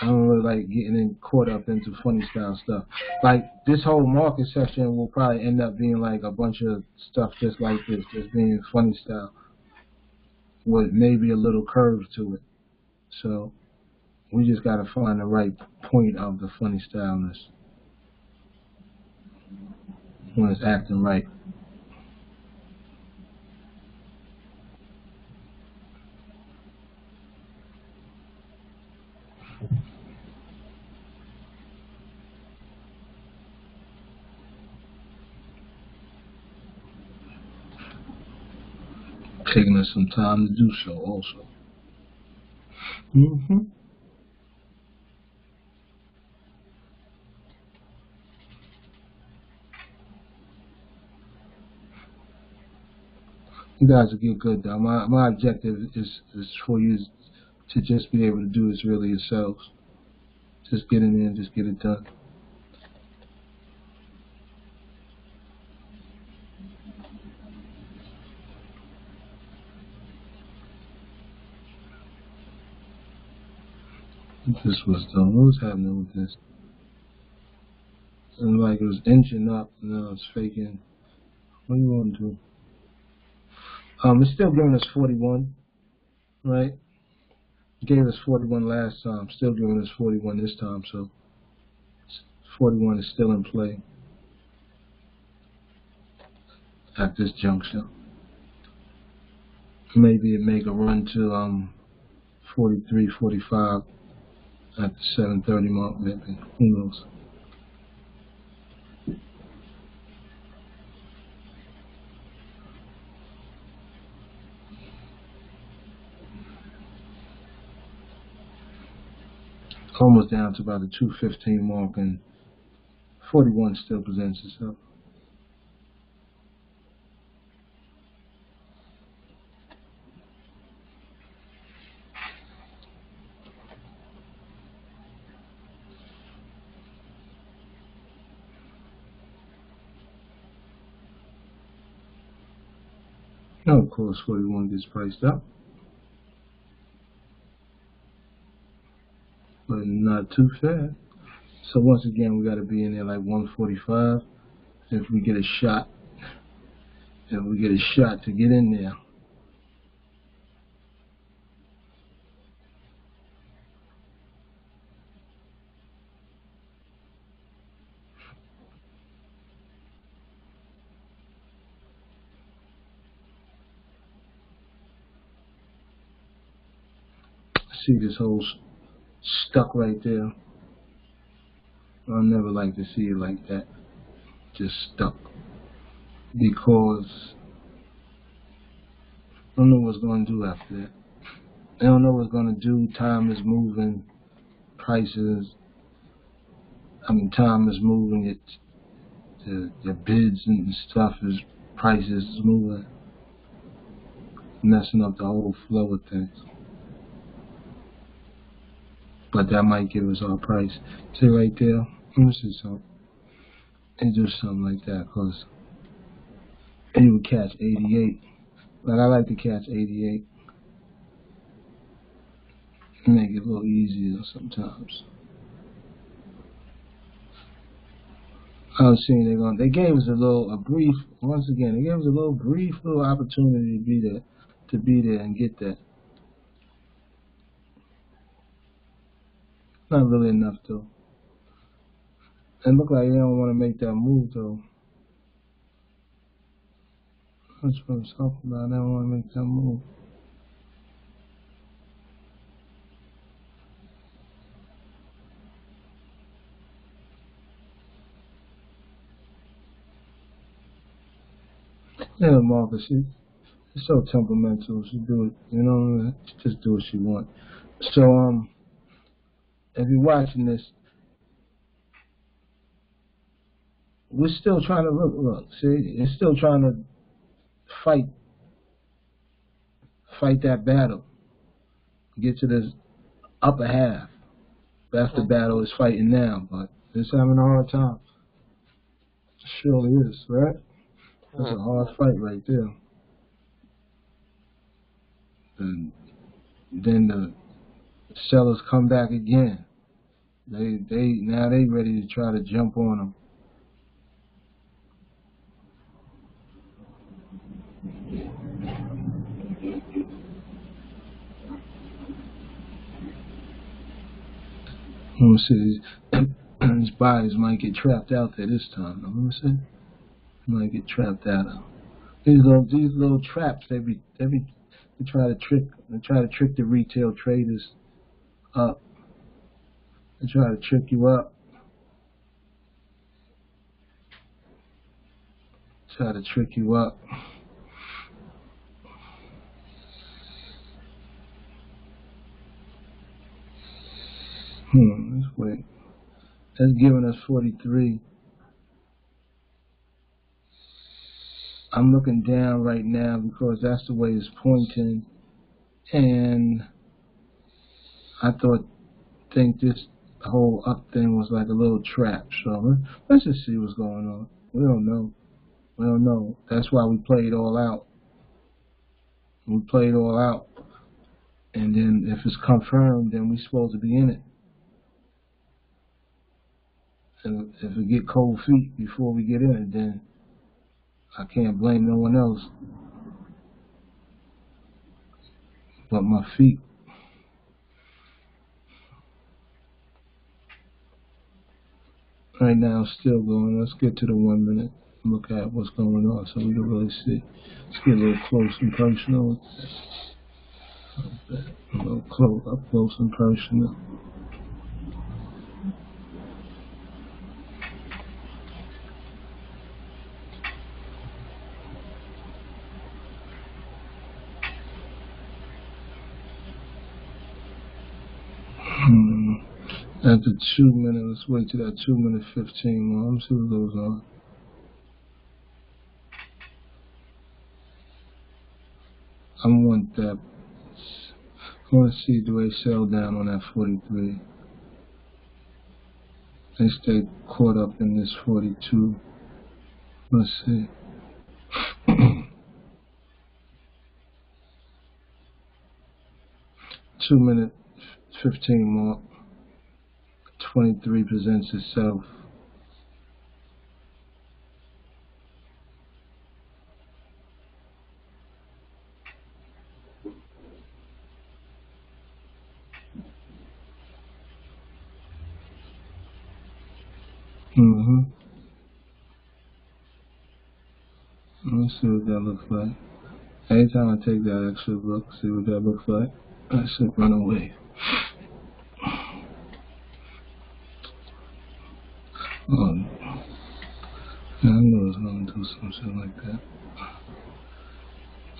Speaker 1: I don't really like getting in, caught up into funny style stuff. Like this whole market section will probably end up being like a bunch of stuff just like this, just being funny style with maybe a little curve to it. So we just got to find the right point of the funny styleness when it's acting right. Taking us some time to do so also. Mm-hmm. You guys will get good though. My my objective is is for you to just be able to do this really yourselves. Just get it in just get it done. This was done. What was happening with this? And like it was inching up, and now it's faking. What do you want to do? Um, it's still giving us 41, right? It gave us 41 last time, still giving us 41 this time, so 41 is still in play at this juncture. Maybe it make a run to um 43, 45 at the 7:30 mark, maybe. Who knows? almost down to about the 215 mark, and 41 still presents itself. Now, of course, 41 gets priced up. but not too fast. So once again, we got to be in there like 145. If we get a shot, if we get a shot to get in there. See this whole stuck right there. I never like to see it like that. Just stuck. Because I don't know what's going to do after that. I don't know what's going to do. Time is moving. Prices. I mean, time is moving. It, the, the bids and stuff is prices is moving. Messing up the whole flow of things but that might give us our price. See right there, me see something. And do something like that, cause you would catch 88. But I like to catch 88. Make it a little easier sometimes. I was seeing they're going. They gave us a little, a brief. Once again, they gave us a little brief, little opportunity to be there, to be there and get that. Not really enough though. It look like they don't want to make that move though. That's what I'm talking about. They don't want to make that move. Yeah, Martha, she, she's so temperamental. She do it, you know, she just do what she want. So, um, if you're watching this, we're still trying to look, look, see, we're still trying to fight, fight that battle, get to this upper half. That's mm-hmm. the battle it's fighting now, but it's having a hard time. Surely is, right? That's a mm-hmm. hard fight right there. And then the sellers come back again. They they now they ready to try to jump on them. Me see. These buyers might get trapped out there this time. Me see. Might get trapped out. These little these little traps they be they be they try to trick they try to trick the retail traders up. They try to trick you up. Try to trick you up. Hmm, let's wait. That's giving us 43. I'm looking down right now because that's the way it's pointing. And I thought, think this whole up thing was like a little trap. So let's just see what's going on. We don't know. We don't know. That's why we play it all out. We play it all out. And then if it's confirmed, then we're supposed to be in it. And if we get cold feet before we get in it, then I can't blame no one else but my feet. Right now, still going. Let's get to the one minute. Look at what's going on so we can really see. Let's get a little close and personal. A little close, up close and personal. Hmm. Two minutes, let's wait till that two minute fifteen more. Let's see what goes on. I want that. I want to see do they sell down on that 43. They stay caught up in this 42. Let's see. Two minute 15 more. 23 presents itself. Mm-hmm. Let's see what that looks like. Anytime I take that extra look, see what that looks like. I should run away. Oh, yeah, I knew I was going to do some shit like that.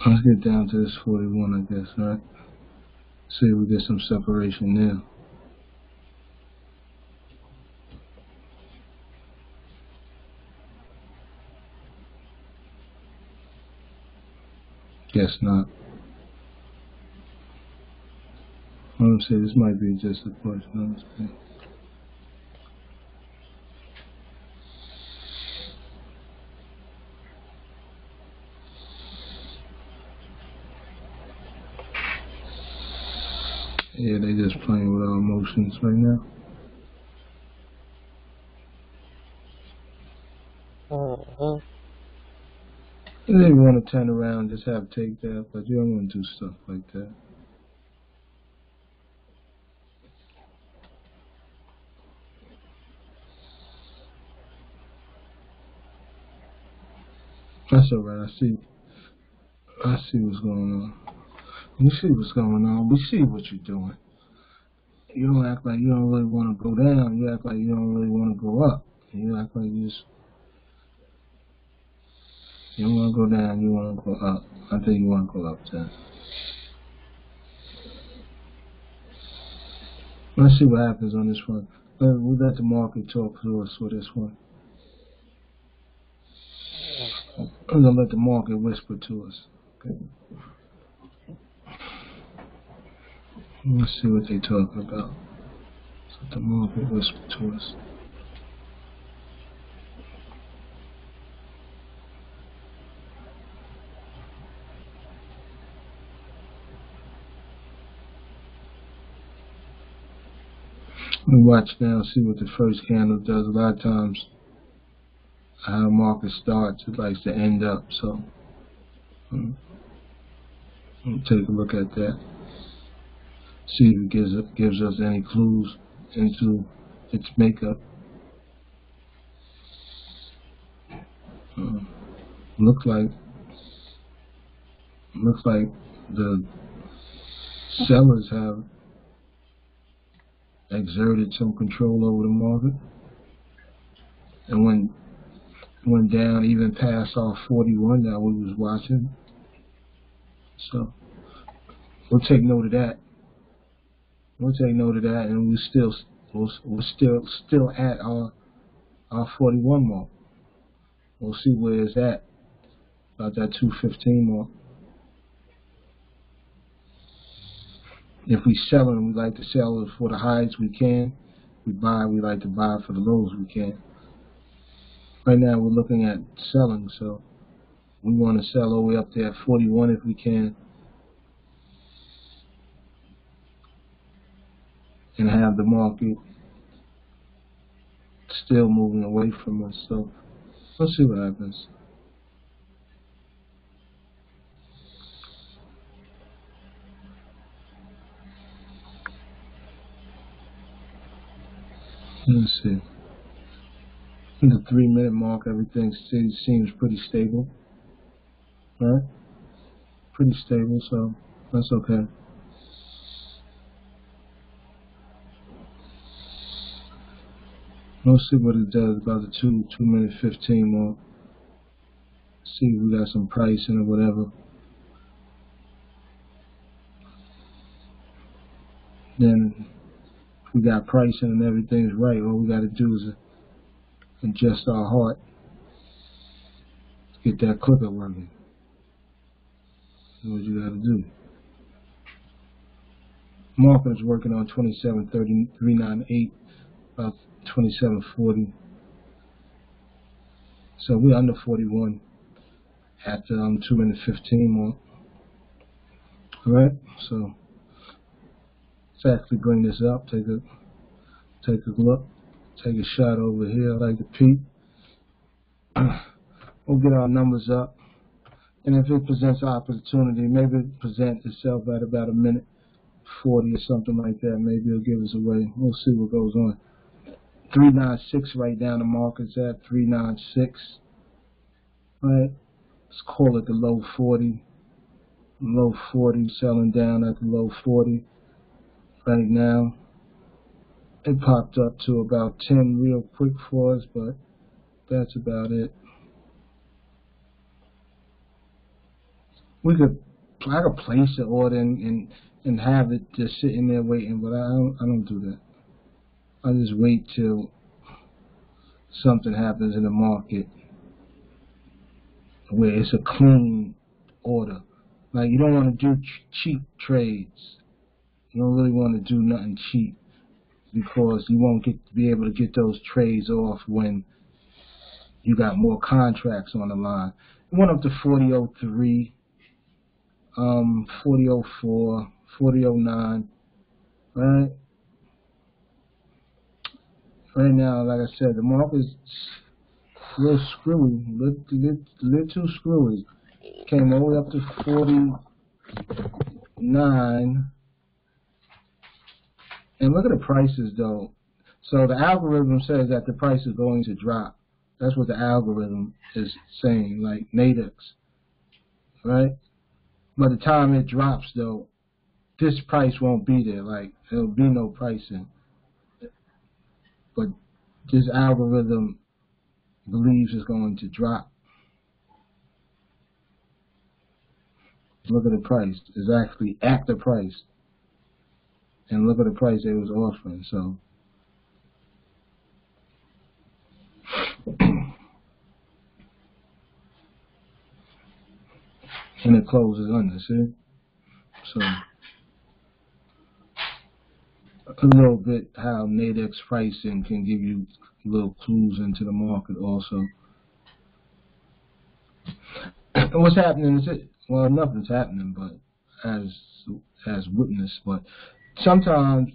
Speaker 1: Let's get down to this 41, I guess, right? See if we get some separation there. Guess not. Let me see, this might be just a question. Let's see. Yeah, playing with our emotions right now.
Speaker 2: Uh
Speaker 1: huh. You didn't want to turn around and just have take that, but you don't want to do stuff like that. That's alright, I see. I see what's going on. We see what's going on. We see what you're doing. You don't act like you don't really want to go down. You act like you don't really want to go up. You act like you just you don't want to go down. You want to go up. I think you want to go up then. Let's see what happens on this one. We'll let the market talk to us for this one. I'm gonna let the market whisper to us. Okay. Let's see what they talking about. Let the market whisper to us. We watch now, see what the first candle does. A lot of times, how market starts, it likes to end up. So, hmm. we'll take a look at that. See if it gives gives us any clues into its makeup. Uh, look like looks like the sellers have exerted some control over the market and went went down even past our 41 that we was watching. So we'll take note of that. We'll take note of that, and we still we're, still still at our our 41 mark. We'll see where it's at about that 215 mark. If we sell them, we like to sell it for the highs we can. We buy, we like to buy for the lows we can. Right now, we're looking at selling, so we want to sell all the way up there at 41 if we can. And have the market still moving away from us. So let's see what happens. Let's see. In the three minute mark, everything seems pretty stable. Right? Pretty stable, so that's okay. Let's see what it does about the two two minute fifteen mark. See if we got some pricing or whatever. Then we got pricing and everything's right, all we gotta do is adjust our heart get that clipper working. That's what you gotta do. Market is working on twenty seven thirty three nine eight, about twenty seven forty. So we're under forty one at um two minute fifteen mark. Alright, so let's actually bring this up, take a take a look, take a shot over here, like to peek. we'll get our numbers up. And if it presents an opportunity, maybe it present itself at about a minute 40 or something like that. Maybe it'll give us away. We'll see what goes on. 396 right down the market's at 396. Right? Let's call it the low 40. Low 40 selling down at the low 40 right now. It popped up to about 10 real quick for us, but that's about it. We could, I could place the order and, and, and have it just sitting there waiting, but I don't, I don't do that. I just wait till something happens in the market where it's a clean order. Like you don't want to do ch- cheap trades. You don't really want to do nothing cheap because you won't get be able to get those trades off when you got more contracts on the line. It went up to 4003, um, 4004, 4009, right? Right now, like I said, the market's a little screwy, little, little, little too screwy. Came all the way up to 49. And look at the prices though. So the algorithm says that the price is going to drop. That's what the algorithm is saying, like Nadex, right? By the time it drops, though, this price won't be there. Like there'll be no pricing. But this algorithm believes it's going to drop. Look at the price. It's actually at the price. And look at the price they was offering. So and it closes under, see? So a little bit how Nadex pricing can give you little clues into the market also. What's happening is it well nothing's happening but as as witness, but sometimes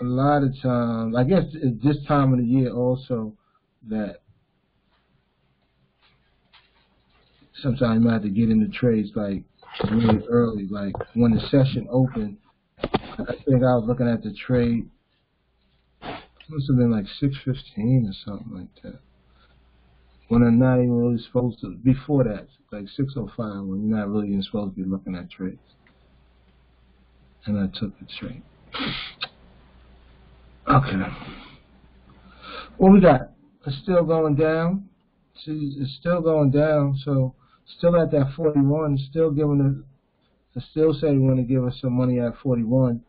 Speaker 1: a lot of times I guess it's this time of the year also that sometimes you might have to get into trades like really early, like when the session opened. I think I was looking at the trade. It must have been like six fifteen or something like that. When I'm not even really supposed to. Before that, like six oh five, when you're not really even supposed to be looking at trades. And I took the trade. Okay. What we got? It's still going down. See, it's still going down. So still at that 41. Still giving it. I still say you want to give us some money at 41.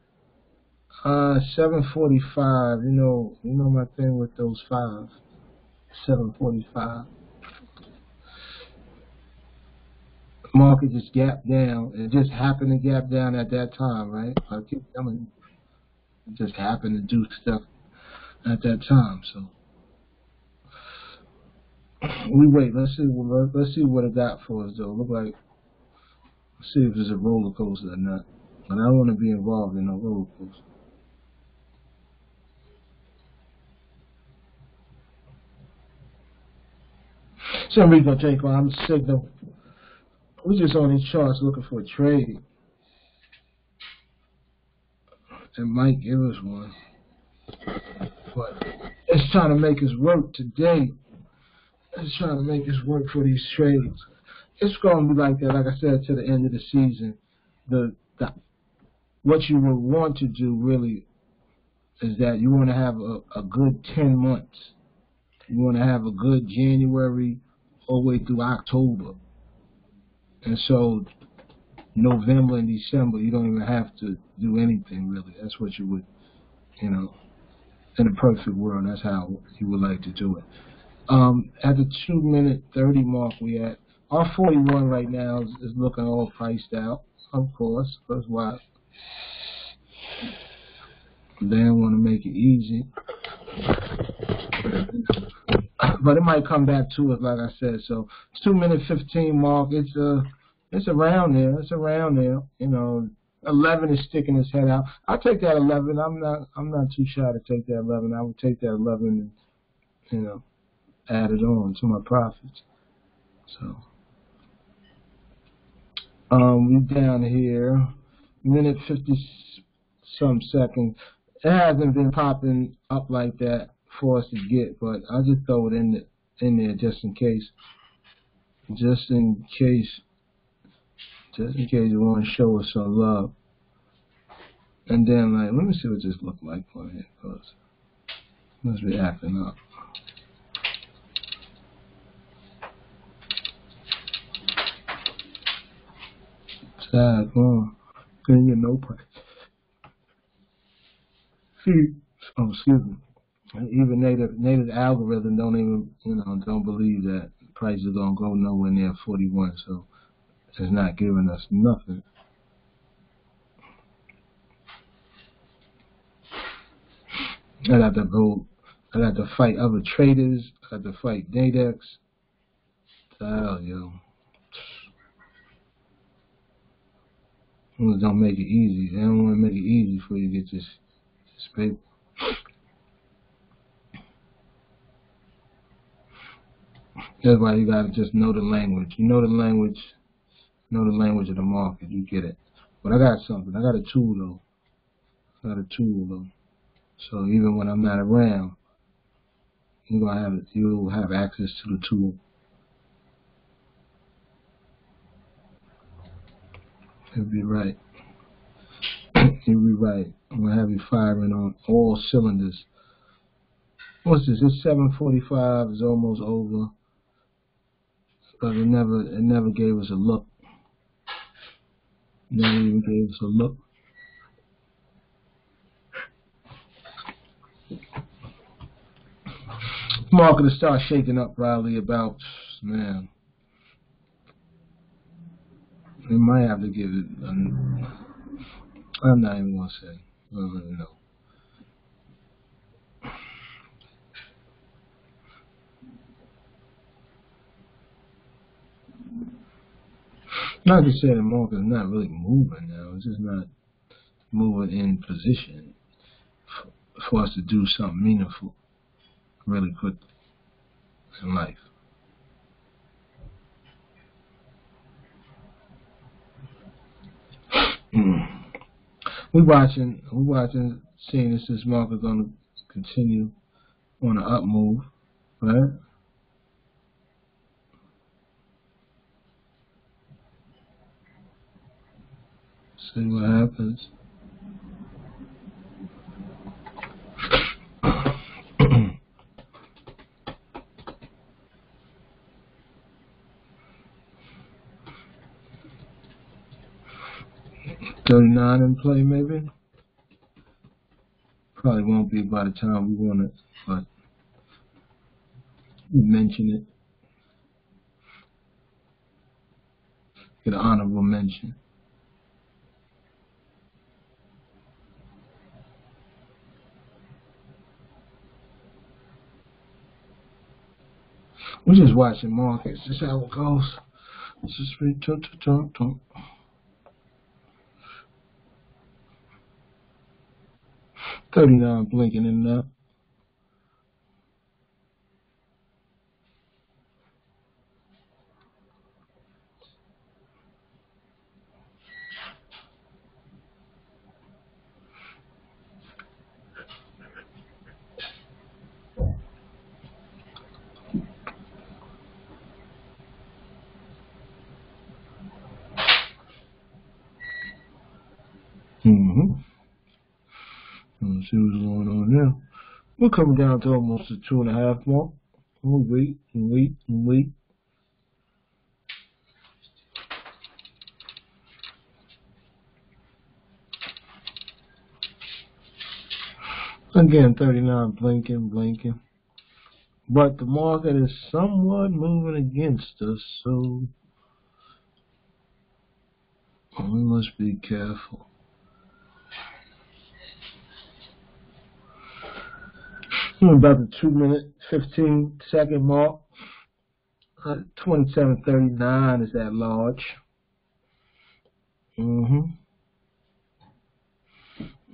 Speaker 1: Uh, 745. You know, you know my thing with those five. 745. Market just gapped down. It just happened to gap down at that time, right? I keep telling you. It just happened to do stuff at that time. So we wait. Let's see. Let's see what it got for us, though. Look like. See if it's a roller coaster or not. But I don't want to be involved in a roller coaster. So we gonna take on signal. We're just on these charts looking for a trade. It might give us one. But it's trying to make us work today. It's trying to make us work for these trades. It's going to be like that, like I said, to the end of the season. The, the what you would want to do really is that you want to have a, a good 10 months. You want to have a good January all the way through October. And so November and December, you don't even have to do anything really. That's what you would, you know, in a perfect world, that's how you would like to do it. Um, at the two minute 30 mark we at, our 41 right now is, is looking all priced out, of course, because why? They don't want to make it easy. But it might come back to it, like I said. So two minute 15 mark, it's uh, it's around there. It's around there. You know, 11 is sticking his head out. I'll take that 11. I'm not I'm not too shy to take that 11. I would take that 11 and, you know, add it on to my profits. So, um, down here, minute 50 some seconds. It hasn't been popping up like that for us to get, but I'll just throw it in the, in there just in case. Just in case. Just in case you want to show us some love. And then, like, let me see what this look like for here, cause it must be acting up. Sad, oh, get no price. See, oh, excuse me. Even Nadex Nadex algorithm don't even you know don't believe that prices are gonna go nowhere near 41, so it's not giving us nothing. I got to go. I got to fight other traders. I got to fight Nadex. Hell, yo. They don't make it easy. They don't want to make it easy for you to get this, this paper. That's why you gotta just know the language. You know the language, know the language of the market. You get it. But I got something. I got a tool though. I got a tool though. So even when I'm not around, you're gonna have you'll have access to the tool. You'll be right. You'll be right. I'm gonna have you firing on all cylinders. What's this? It's 7:45. It's almost over, but it never it never gave us a look. Never even gave us a look. Market to start shaking up Riley about man. We might have to give it. A, I'm not even gonna say. I don't even know. Not to say the market's not really moving now. It's just not moving in position for us to do something meaningful really quick in life. We watching, we watching, seeing if this market going to continue on an up move, right? See what happens. Thirty-nine in play, maybe. Probably won't be by the time we want it, but we mention it. Get an honorable mention. We're just watching markets. This how it goes. Just read talk, talk, talk, talk. Thirty-nine blinking in there. Mm-hmm. Let's see what's going on there. We're coming down to almost a two and a half mark. We'll wait and wait and wait. Again, 39 blinking, blinking. But the market is somewhat moving against us, so we must be careful. About the two minute, 15 second mark. Uh, 2739 is that large. Mm-hmm.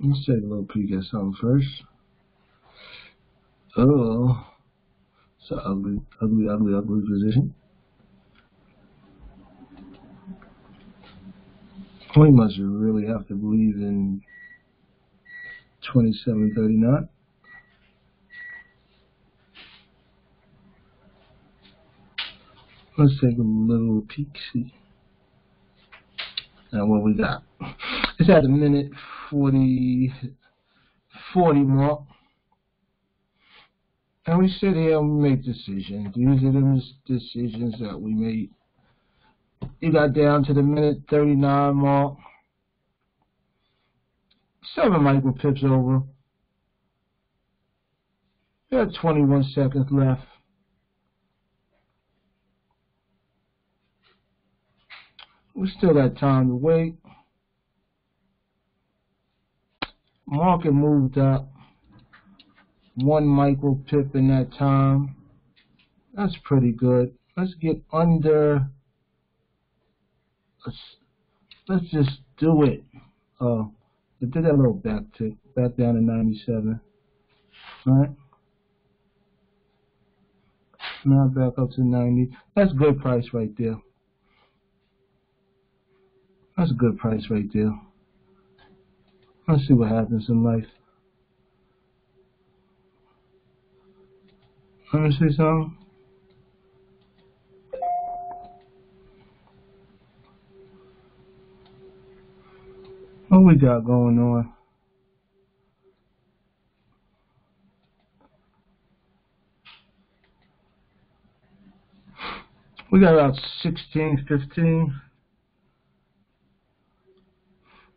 Speaker 1: Let's take a little peek at something first. Oh, it's an ugly, ugly, ugly, ugly position. We must really have to believe in 2739. Let's take a little peek, see. Now what we got. It's at a minute 40, 40 mark. And we sit here and we make decisions. These are the decisions that we made. You got down to the minute 39 mark. Seven micro pips over. We got 21 seconds left. We still got time to wait. Market moved up. One micro pip in that time. That's pretty good. Let's get under. Let's, let's just do it. Oh, it did that little back tick, back down to 97. Alright. Now back up to 90. That's good price right there. That's a good price right there. Let's see what happens in life. Let me see something. What we got going on? We got about 16, 15.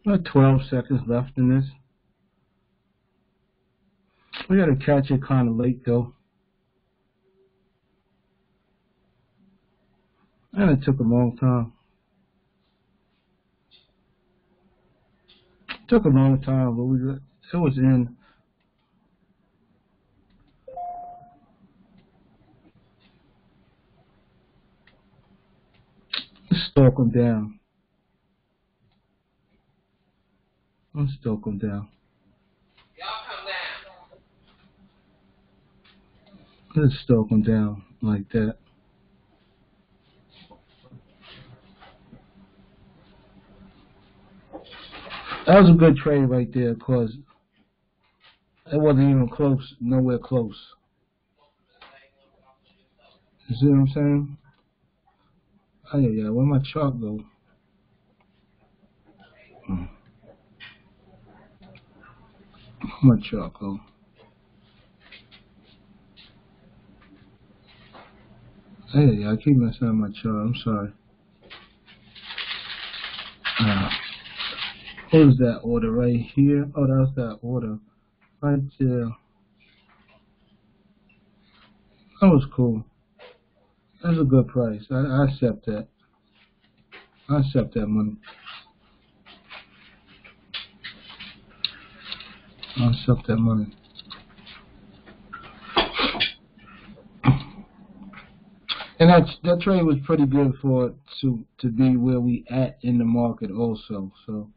Speaker 1: About 12 seconds left in this. We got to catch it kind of late though. And it took a long time. took a long time, but we got, it was in. Let's stalk him down. Let's stalk him down. Let's stalk him down like that. That was a good trade right there, cause it wasn't even close, nowhere close. You see what I'm saying? Oh yeah, yeah. Where my chart go? Hmm. Go? Hey, I keep messing up my chart. I'm sorry. Uh, what was that order right here? Oh, that was that order right there. That was cool. That's a good price. I, I accept that. I accept that money. I accept that money. And that that trade was pretty good for to to be where we at in the market also. So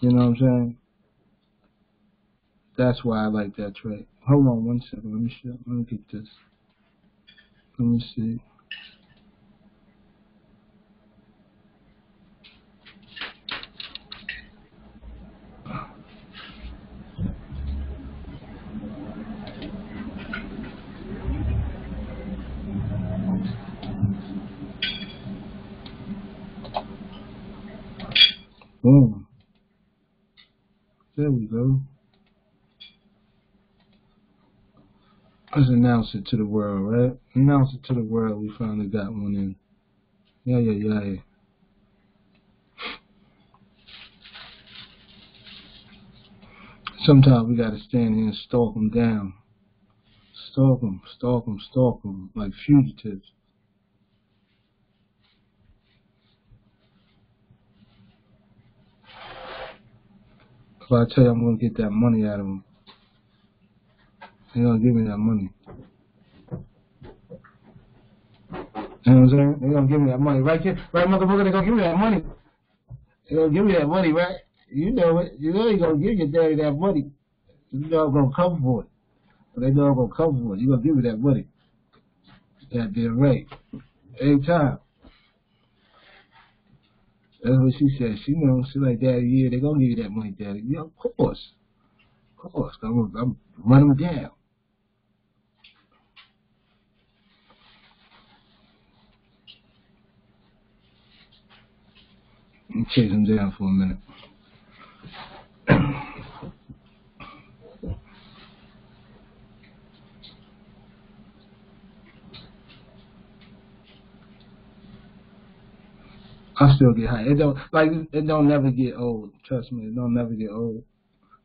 Speaker 1: you know what I'm saying? That's why I like that trade. Hold on one second. Let me show. Let me get this. Let me see. There we go. Let's announce it to the world, right? Announce it to the world. We finally got one in. Yeah, yeah, yeah. yeah. Sometimes we gotta stand here and stalk them down. Stalk them, stalk them, stalk them, like fugitives. If I tell you I'm gonna get that money out of him, they're gonna give me that money. You know what I'm saying? They're gonna give me that money. Right here, right motherfucker, they're gonna give me that money. They're gonna give me that money, right? You know it. You know you're gonna give your daddy that money. You know I'm gonna come for it. But they know I'm gonna come for it. You're gonna give me that money. Goddamn right. Every time. Uh, That's what she said. She knows. She like, Daddy, yeah, they gonna give you that money, Daddy. Yeah, of course. Of course. I'm, I'm running them down. Chase them down for a minute. I still get high. It don't like it don't never get old. Trust me, it don't never get old.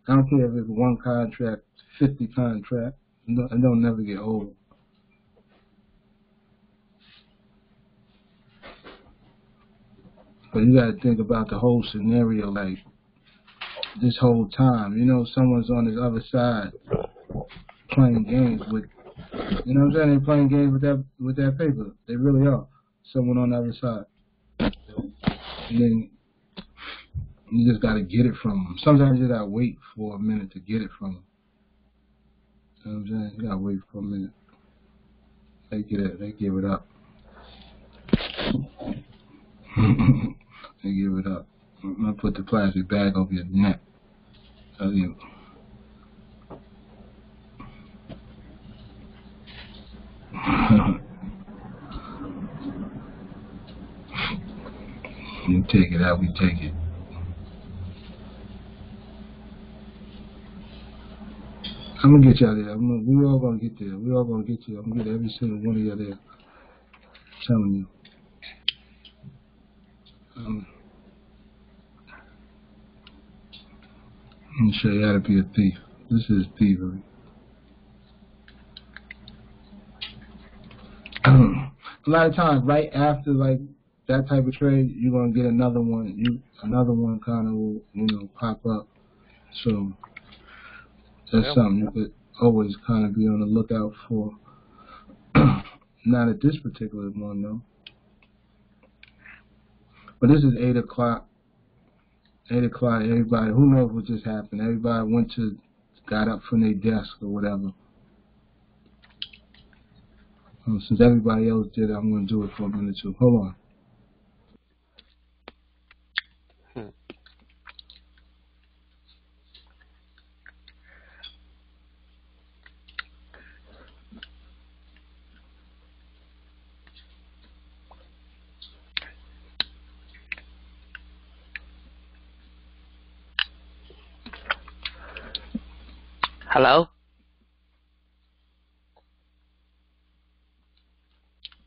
Speaker 1: I don't care if it's one contract, fifty contract. It don't, never get old. But you got to think about the whole scenario, like this whole time. You know, someone's on the other side playing games with. You know what I'm saying? They're playing games with that with that paper. They really are. Someone on the other side. Then you just got to get it from them. Sometimes you got to wait for a minute to get it from them. You know what I'm saying? You got to wait for a minute. They get it. They give it up. they give it up. I'm gonna put the plastic bag over your neck. Tell you. We take it how we take it. I'm gonna get y'all there. Gonna, we all gonna get there. We all gonna get you. I'm gonna get every single one of you there. I'm telling you. Um, I'm gonna show you how to be a thief. This is thievery. a lot of times, right after like that type of trade, you're gonna get another one. You another one kind of will, you know, pop up. So that's
Speaker 2: Yep.
Speaker 1: something you could always kind of be on the lookout for. Not at this particular one though. But this is eight o'clock. Eight o'clock. Everybody, who knows what just happened? Everybody went to, got up from their desk or whatever. Um, since everybody else did I'm going to do it for a minute too. Hold on.
Speaker 2: Hmm. Hello?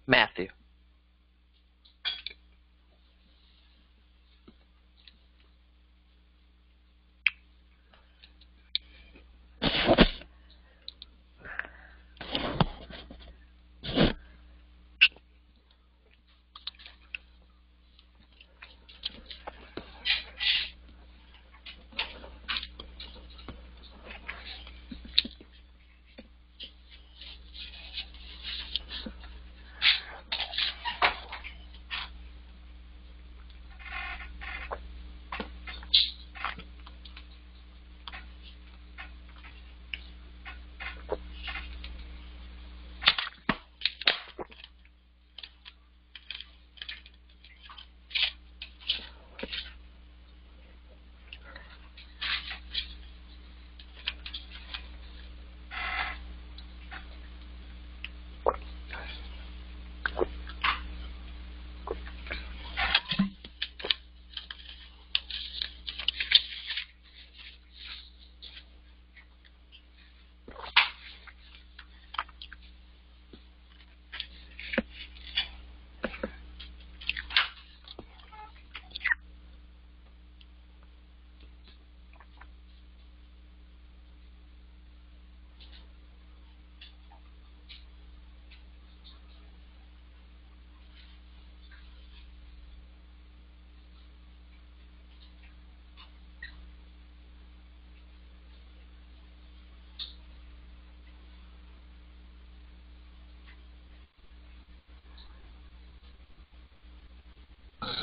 Speaker 2: Matthew.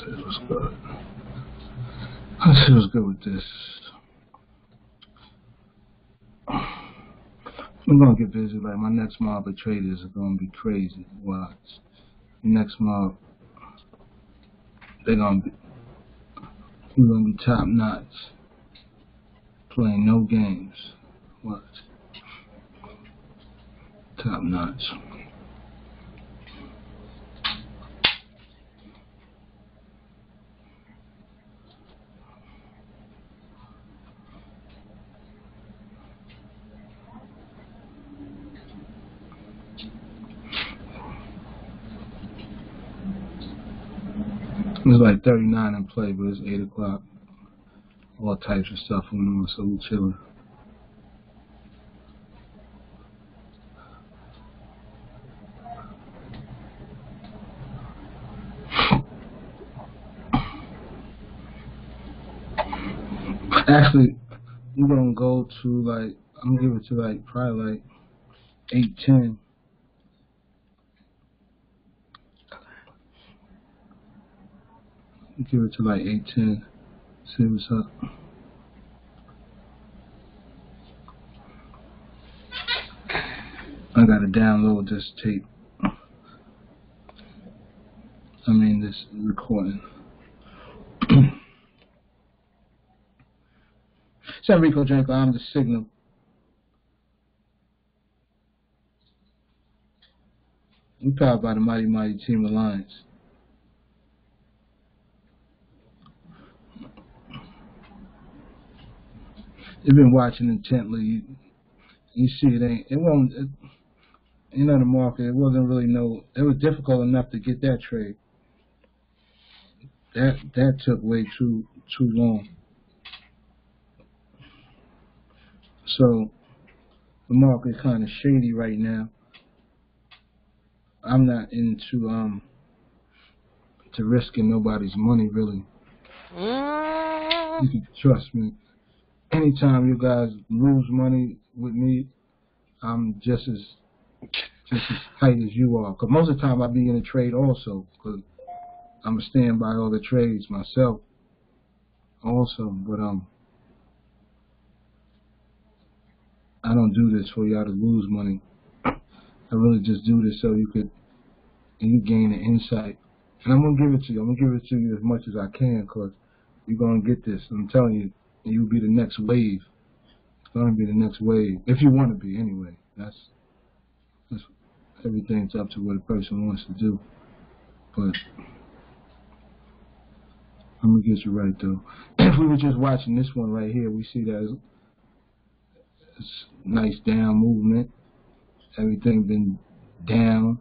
Speaker 1: It was good. Let's see what's good with this. I'm gonna get busy. Like my next mob of traders are gonna be crazy. Watch. Next mob, they're gonna be, we're gonna be top notch. Playing no games. Watch. Top notch. It's like 39 in play, but it's 8 o'clock. All types of stuff going on, so we chilling. Actually, we're gonna go to like, I'm gonna give it to like, probably like 810. Give it to like 810. See what's up. I gotta download this tape. I mean, this recording. it's Enrico Janko. I'm the signal. We powered by the Mighty Mighty Team Alliance. You've been watching intently, you, you see it ain't, it won't, it, you know, the market, it wasn't really no, it was difficult enough to get that trade. That, that took way too, too long. So, the market's kind of shady right now. I'm not into, um, to risking nobody's money, really.
Speaker 2: Mm.
Speaker 1: You can trust me. Anytime you guys lose money with me, I'm just as just as tight as you are. Cause most of the time I be in a trade also, cause I'm a stand by all the trades myself. Also, but um, I don't do this for y'all to lose money. I really just do this so you could and you gain the insight. And I'm gonna give it to you. I'm gonna give it to you as much as I can, cause you're gonna get this. I'm telling you, you'll be the next wave. It's gonna be the next wave if you want to be anyway. That's that's everything's up to what a person wants to do. But I'm gonna get you right though. If we were just watching this one right here, we see that it's, nice down movement. Everything been down.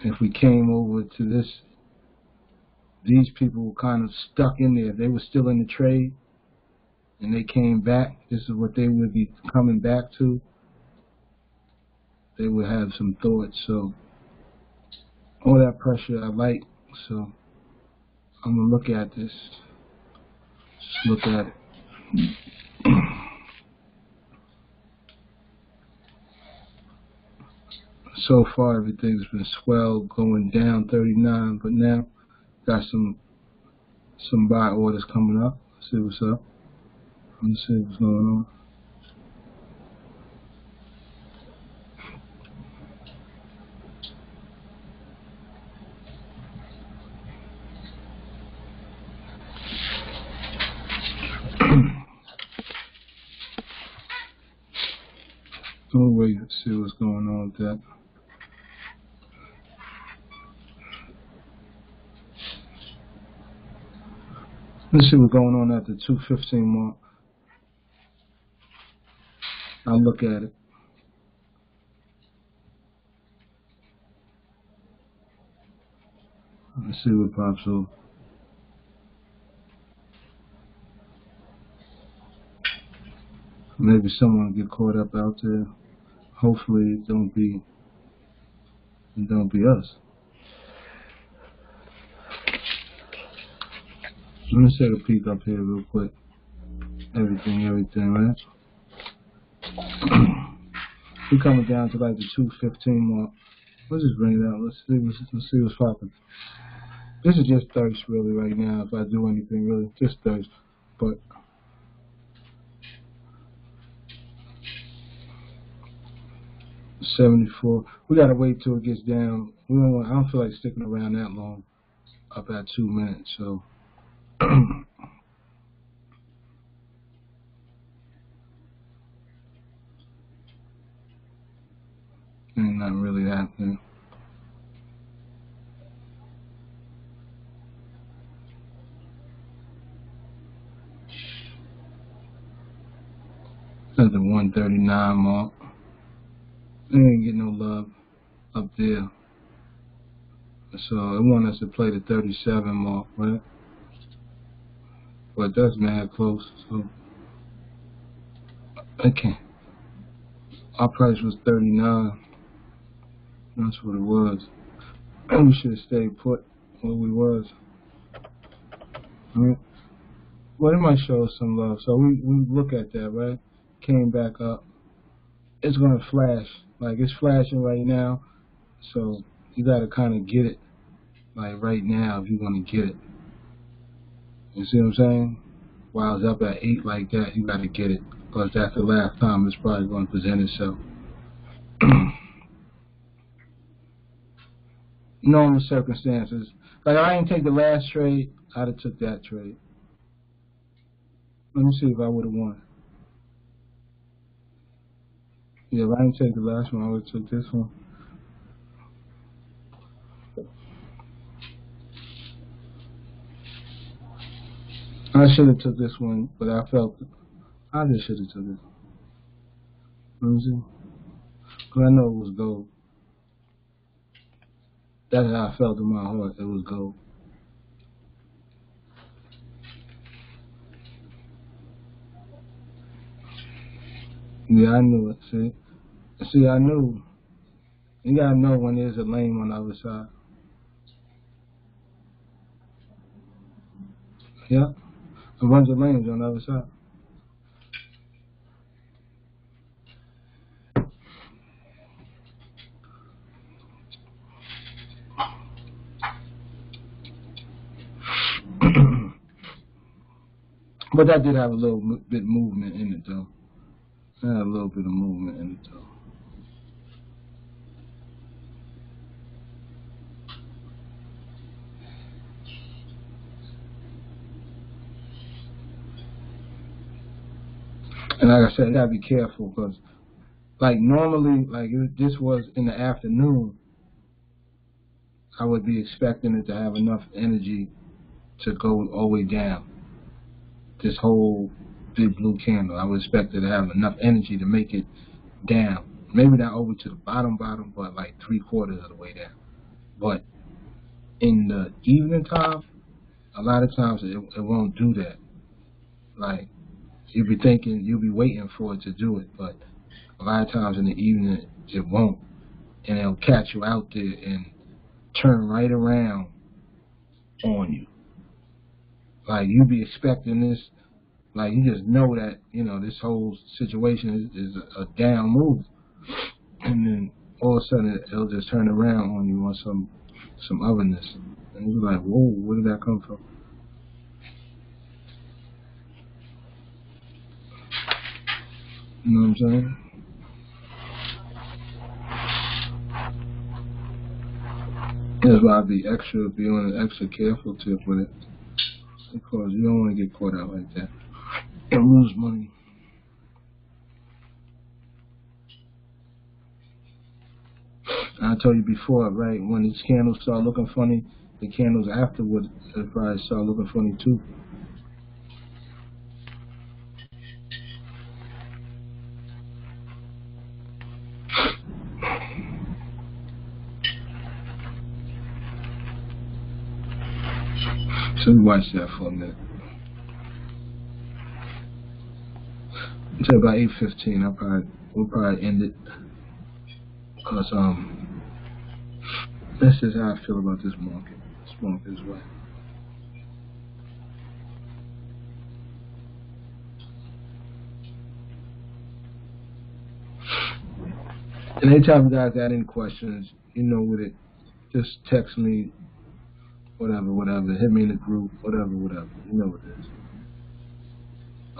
Speaker 1: If we came over to this these people were kind of stuck in there. They were still in the trade and they came back. This is what they would be coming back to. They would have some thoughts. So all that pressure I like. So I'm gonna look at this. Just look at it. so far everything's been swell going down 39 but now got some some buy orders coming up. See what's up. Let's see what's going on. We'll wait and see what's going on with that. Let's see what's going on at the 215 mark. I'll look at it. Let's see what pops up. Maybe someone get caught up out there. Hopefully it don't be it don't be us. Let me take a peek up here real quick. Everything, everything, right? We're coming down to like the 215 mark. Let's just bring it out. Let's see what's, let's see what's popping. This is just thirst really right now. If I do anything really, just thirst. But seventy-four. We gotta wait till it gets down. We don't. Want, I don't feel like sticking around that long. Up at two minutes, so. Ain't not really happening. At the 139 mark. They ain't get no love up there. So it want us to play the 37 mark, right? But that's mad close, so okay. Our price was 39. That's what it was. We should have stayed put where we was. Right? Well, it might show us some love. So we, we look at that, right? Came back up. It's going to flash. Like, it's flashing right now. So you got to kind of get it, like, right now if you want to get it. You see what I'm saying? While it's up at 8 like that, you got to get it. Because that's the last time it's probably going to present itself. Normal circumstances. Like, I didn't take the last trade, I'd have took that trade. Let me see if I would have won. Yeah, if I didn't take the last one, I would have took this one. I should have took this one, but I felt I just should have took it. You know what Cause I know it was gold. That's how I felt in my heart. It was gold. Yeah, I knew it. See, see, I knew. You gotta know when there's a lame on the other side. Yeah, a bunch of lames on the other side. But that did have a little bit movement in it, though. It had a little bit of movement in it, though. And like I said, you gotta be careful because, like normally, like if this was in the afternoon, I would be expecting it to have enough energy to go all the way down. This whole big blue candle, I would expect it to have enough energy to make it down. Maybe not over to the bottom, bottom, but like three quarters of the way down. But in the evening time, a lot of times it, it won't do that. Like you'll be thinking, you'll be waiting for it to do it, but a lot of times in the evening it won't, and it'll catch you out there and turn right around on you. Like you'll be expecting this, like you just know that you know this whole situation is, is a, down move, and then all of a sudden it'll just turn around on you on some some otherness, and you're like, whoa, where did that come from? You know what I'm saying? That's why I be extra, be on extra careful tip with it, because you don't want to get caught out like that and lose money. I told you before, right? When these candles start looking funny, the candles afterward probably start looking funny too. So we watch that for a minute. Until about eight fifteen, I probably we'll probably end it. Cause um, that's just how I feel about this market. This market is right. And anytime you guys got any questions, you know with it, just text me, whatever, whatever. Hit me in the group, whatever, whatever. You know what it is.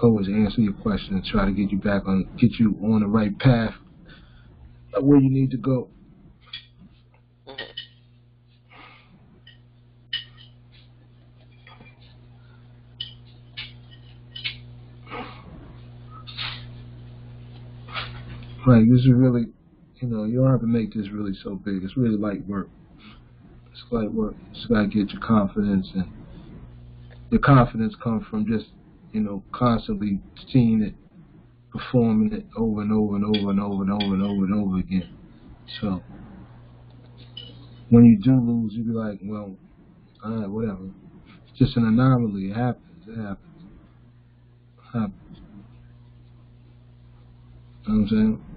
Speaker 1: Always answer your question and try to get you back on, get you on the right path where you need to go. Like this is really, you know, you don't have to make this really so big. It's really light work. It's light work. Just gotta get your confidence, and your confidence comes from just, you know, constantly seeing it, performing it over and over and over and over and over and over and over again. So when you do lose, you be like, well, all right, whatever. It's just an anomaly. It happens. It happens. It happens. You know what I'm saying?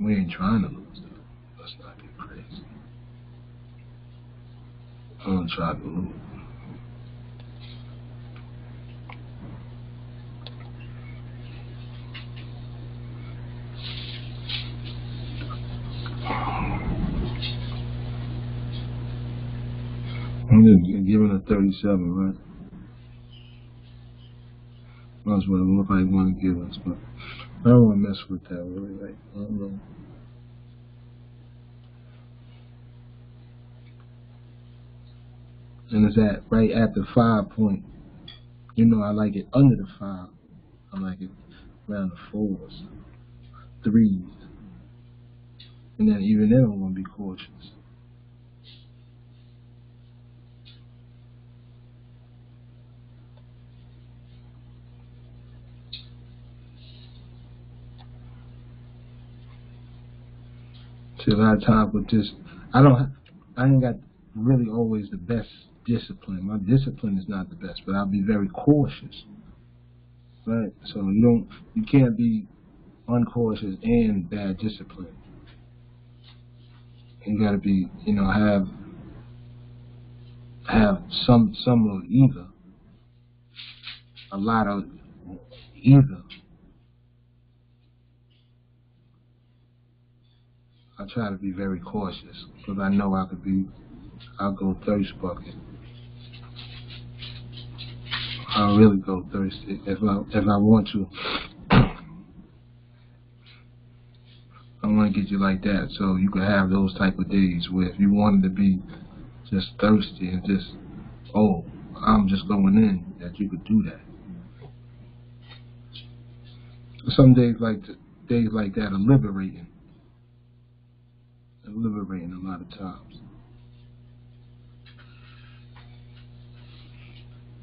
Speaker 1: We ain't trying to lose though. Let's not get crazy. I don't try to lose. I'm just giving a 37, right? What it look like want to give us, but I don't want to mess with that really. Like, I don't know. And it's at right at the five point. You know, I like it under the five. I like it around the fours, threes, and then even then I'm gonna be cautious. See, a lot of times with just I don't, I ain't got really always the best discipline. My discipline is not the best, but I'll be very cautious. Right? So you don't, you can't be uncautious and bad discipline. You gotta be, you know, have, have some, some of either. A lot of either. I try to be very cautious because I know I could be, I'll go thirst bucket. I'll really go thirsty if I if I want to. I want to get you like that so you can have those type of days where if you wanted to be just thirsty and just oh I'm just going in that you could do that. Some days like days like that are liberating. They're liberating a lot of times.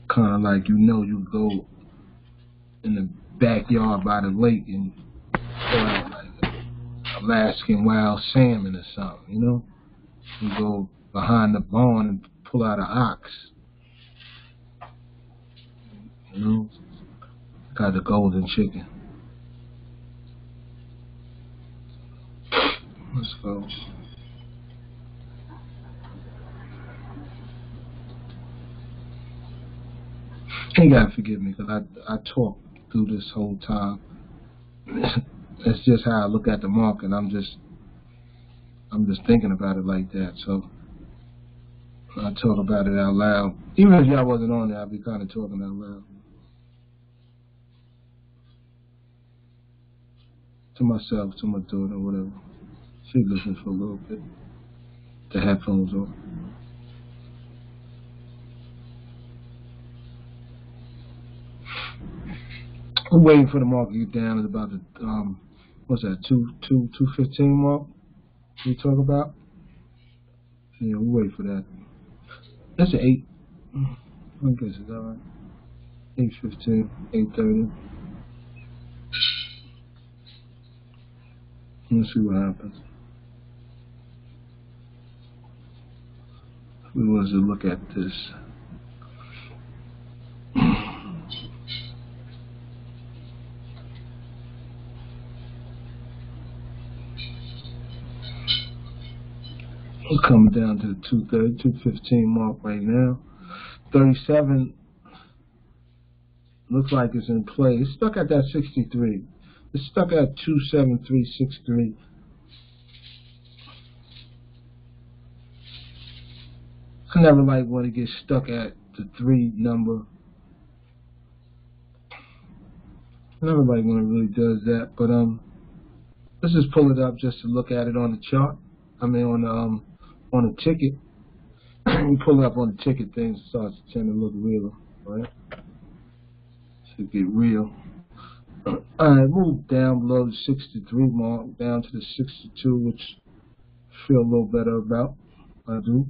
Speaker 1: Kind of like you know you go in the backyard by the lake and out like Alaskan wild salmon or something, you know? You go behind the barn and pull out an ox. You know? Got the golden chicken. Let's go. You gotta forgive me because I I talk through this whole time. That's just how I look at the market. I'm just I'm just thinking about it like that. So I talk about it out loud. Even if y'all wasn't on there, I'd be kind of talking out loud. To myself, to my daughter, whatever. She listens for a little bit. The headphones on. I'm waiting for the market to get down at about the um what's that, two two two fifteen mark we talk about? Yeah, we'll wait for that. That's an eight. I guess is that right? Eight fifteen, eight thirty. Let's see what happens. We want to look at this. We're coming down to the 230, 215 mark right now. 37 looks like it's in play. It's stuck at that 63. It's stuck at 27363. I never like when it gets stuck at the three number. Never like when it really does that, but um, let's just pull it up just to look at it on the chart. I mean on um on the ticket. you pull up on the ticket, things starts to tend to look real, right? Should get real. Alright, move down below the 63 mark, down to the 62, which I feel a little better about. I do.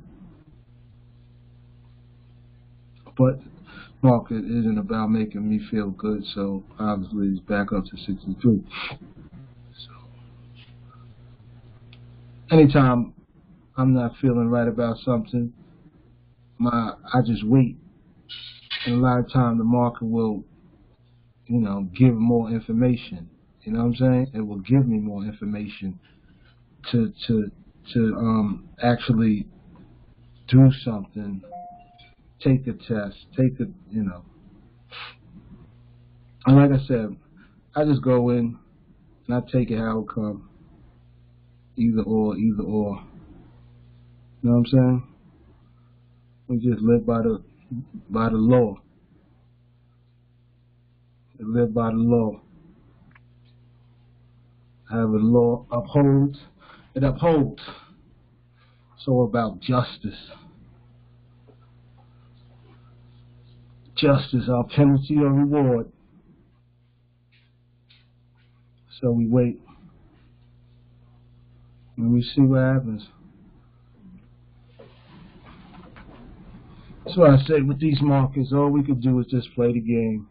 Speaker 1: But market isn't about making me feel good, so obviously it's back up to 63. So, anytime I'm not feeling right about something, my I just wait. And a lot of time the market will, you know, give more information. You know what I'm saying? It will give me more information to to to um actually do something, take a test, take a you know. And like I said, I just go in and I take it how it comes. Either or, either or. You know what I'm saying? We just live by the by the law. We live by the law. Have the law upholds, it upholds. So about justice. Justice, our penalty or reward. So we wait. And we see what happens. That's why I said with these markets, all we could do is just play the game.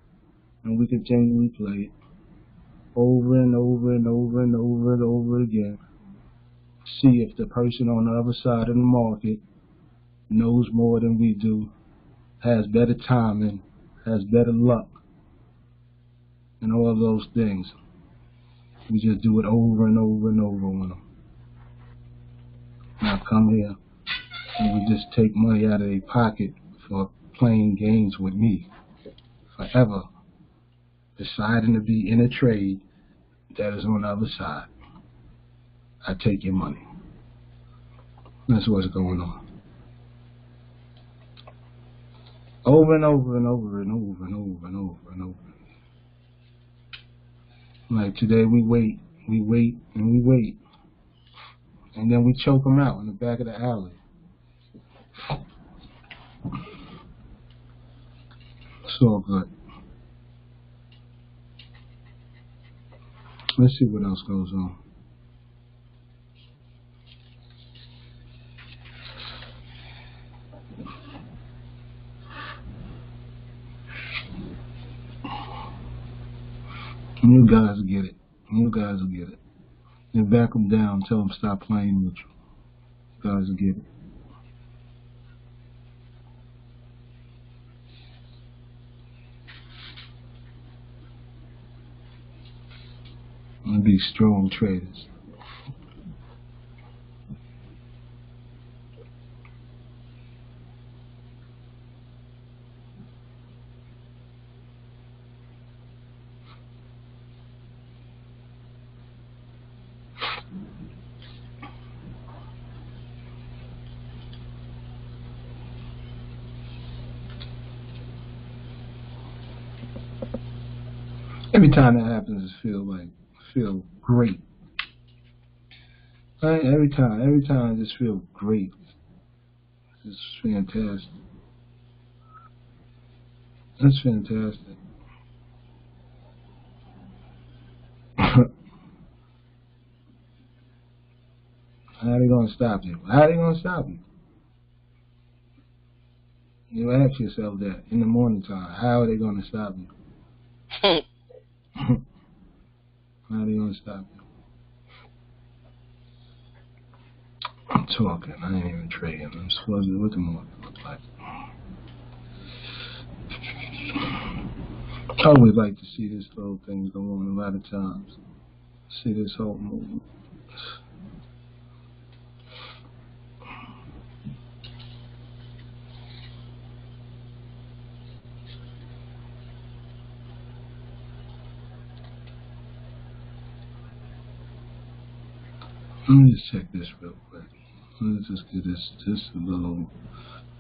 Speaker 1: And we continually play it. Over and over and over and over and over again. see if the person on the other side of the market knows more than we do, has better timing, has better luck, and all of those things. We just do it over and over and over with them. Now come here and we just take money out of their pocket for playing games with me forever, deciding to be in a trade that is on the other side. I take your money. That's what's going on. Over and over and over and over and over and over and over. Like today we wait, we wait, and we wait. And then we choke them out in the back of the alley. All good. Let's see what else goes on. You guys get it. You guys will get it. Then back them down. Tell them stop playing with you. You guys will get it. And be strong traders. Every time that happens, it feels like feel great. Right? Every time, every time I just feel great. It's fantastic. That's fantastic. How are they gonna stop you? How are they gonna stop you? You ask yourself that in the morning time. How are they gonna stop you? How they gonna stop you? I'm talking. I ain't even trading. I'm supposed to what the market look like. I always like to see this whole thing go on a lot of times. See this whole movement. Let me just check this real quick. Let's just get this just a little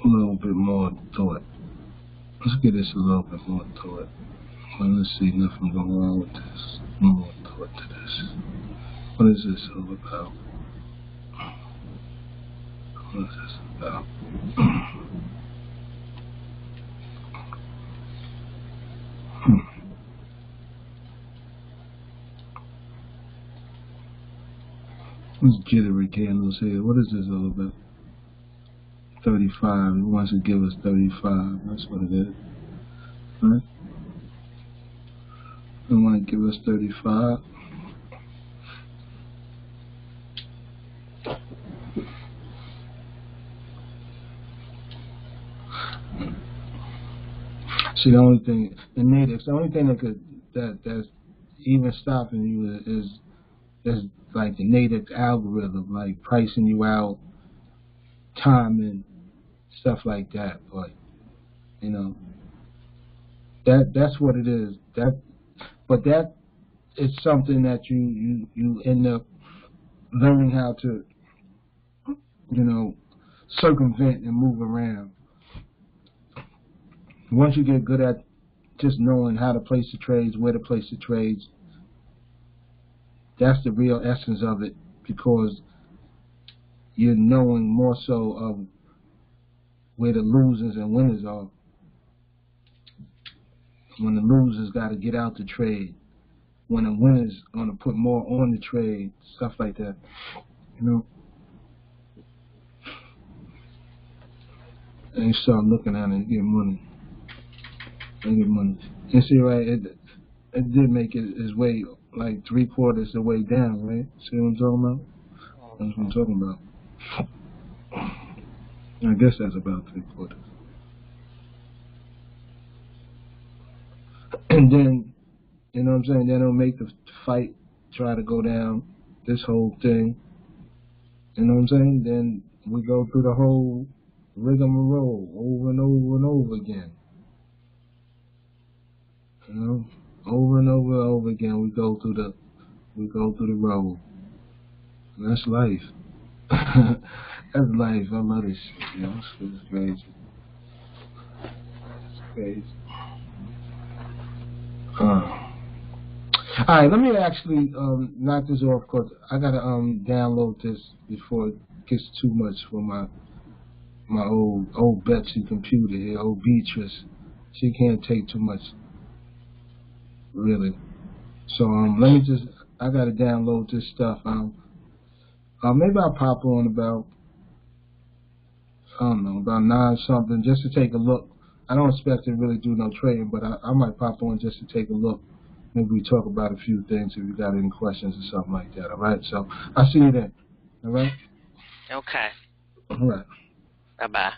Speaker 1: a little bit more thought. Let's get this a little bit more thought. Well, let's see, nothing going wrong with this. No More thought to this. What is this all about? What is this about? Hmm. What's jittery candles here? What is this all about? 35. He wants to give us 35. That's what it is. Right? They want to give us 35. See, the only thing, the Nadex, the only thing that could, that, that's even stopping you is, is like the Nadex algorithm, like pricing you out, timing, stuff like that. But you know, that that's what it is. That, but that is something that you you you end up learning how to, you know, circumvent and move around. Once you get good at just knowing how to place the trades, where to place the trades, that's the real essence of it because you're knowing more so of where the losers and winners are. When the losers got to get out the trade, when the winners going to put more on the trade, stuff like that. You know? And you start looking at it and get money. And get money. And see, right, it, it did make it its way like three quarters the way down, right? See what I'm talking about? Oh, that's what I'm talking about. I guess that's about three quarters. And then, you know what I'm saying? Then it'll make the fight try to go down this whole thing. You know what I'm saying? Then we go through the whole rigmarole over and over and over again. You know, over and over and over again, we go through the we go through the road. And that's life. that's life. I love this shit. You know, it's, it's crazy. It's crazy. Uh. All right, let me actually um, knock this off because I gotta um, download this before it gets too much for my my old old Betsy computer here, old Beatrice. She can't take too much, really. So um, let me just I gotta download this stuff. Um, uh, maybe I'll pop on about I don't know about nine something just to take a look. I don't expect to really do no trading, but I, I might pop on just to take a look. Maybe we talk about a few things if you got any questions or something like that. All right. So I'll see you then. All right.
Speaker 2: Okay.
Speaker 1: All right.
Speaker 2: Bye bye.